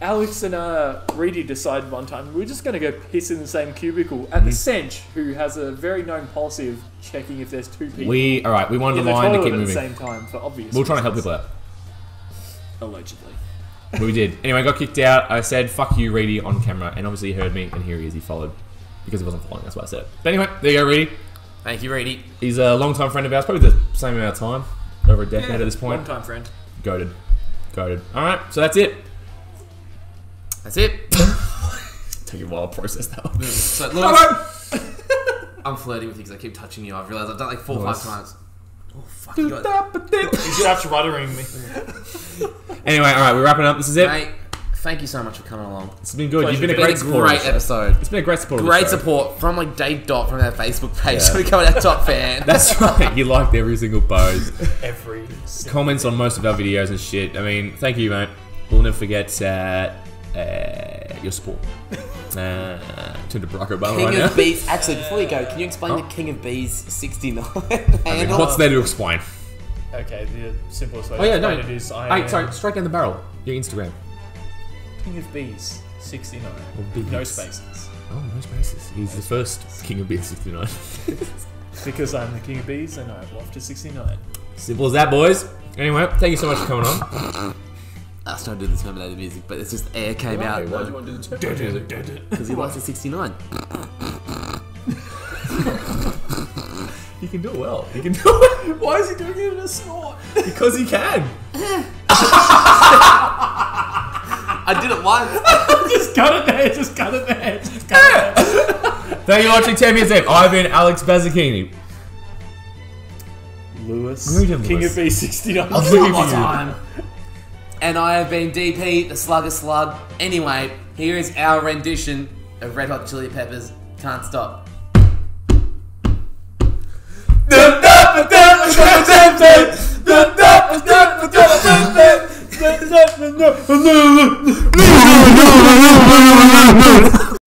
Alex and uh, Reedy decided one time we are just going to go piss in the same cubicle Mm-hmm. at the Sench, who has a very known policy of checking if there's two people We all right. We wanted in the the line to toilet keep at the moving. same time for obvious. We We're trying to help people out. Allegedly. But we did. Anyway, I got kicked out. I said, fuck you, Reedy, on camera. And obviously he heard me, and here he is. He followed. Because he wasn't following, that's why I said it. But anyway, there you go, Reedy. Thank you, Reedy. He's a long-time friend of ours, probably the same amount of time. Over a decade at this point. Long time friend. Goaded. Goaded. Alright, so that's it. That's it. Take a while to process that one. Mm, so, Lewis, I'm flirting with you because I keep touching you. I've realized I've done it like four or Nice. five times. Oh fuck! You got, You starts ruddering me. Anyway, alright, we're wrapping up. This is it. mate, thank you so much for coming along. It's been good. You've been a It's been great a supporter. of great show. episode. It's been a great support. Great of the show. support from like Dave Dot from our Facebook page. So becoming our top fan. That's right. He liked every single pose. Every single Comments on most of our videos and shit. I mean, thank you, mate. We'll never forget uh, uh, your support. Uh, turn to Barack Obama King right of now. Bees. Actually, before you go, can you explain Huh? the King of Bees 69 I mean, what's there to explain? Okay, the simplest way Oh to yeah, no. explain it is I Hey, am sorry, straight down the barrel. Your Instagram. King of Bees 69. Bees. No spaces. Oh, no spaces. He's the first King of Beer 69. Because I'm the King of Bees and I'm off to 69. Simple as that, boys. Anyway, thank you so much for coming on. I was doing to do the Terminator music, but it's just air came out. Why do you want to do the Terminator music? Because he likes the 69. He can do it well. He can do it Why is he doing it in a snort? because he can. I did it once. just cut it there. Just cut it there. Just cut it there. Thank you for watching 10 Minutes Deep. I've been Alex Bazzacchini. Lewis, Where you doing, King Lewis? of B69. I'll give One you more time. And I have been DP, the Slugger Slug. Anyway, here is our rendition of Red Hot Chili Peppers. Can't stop.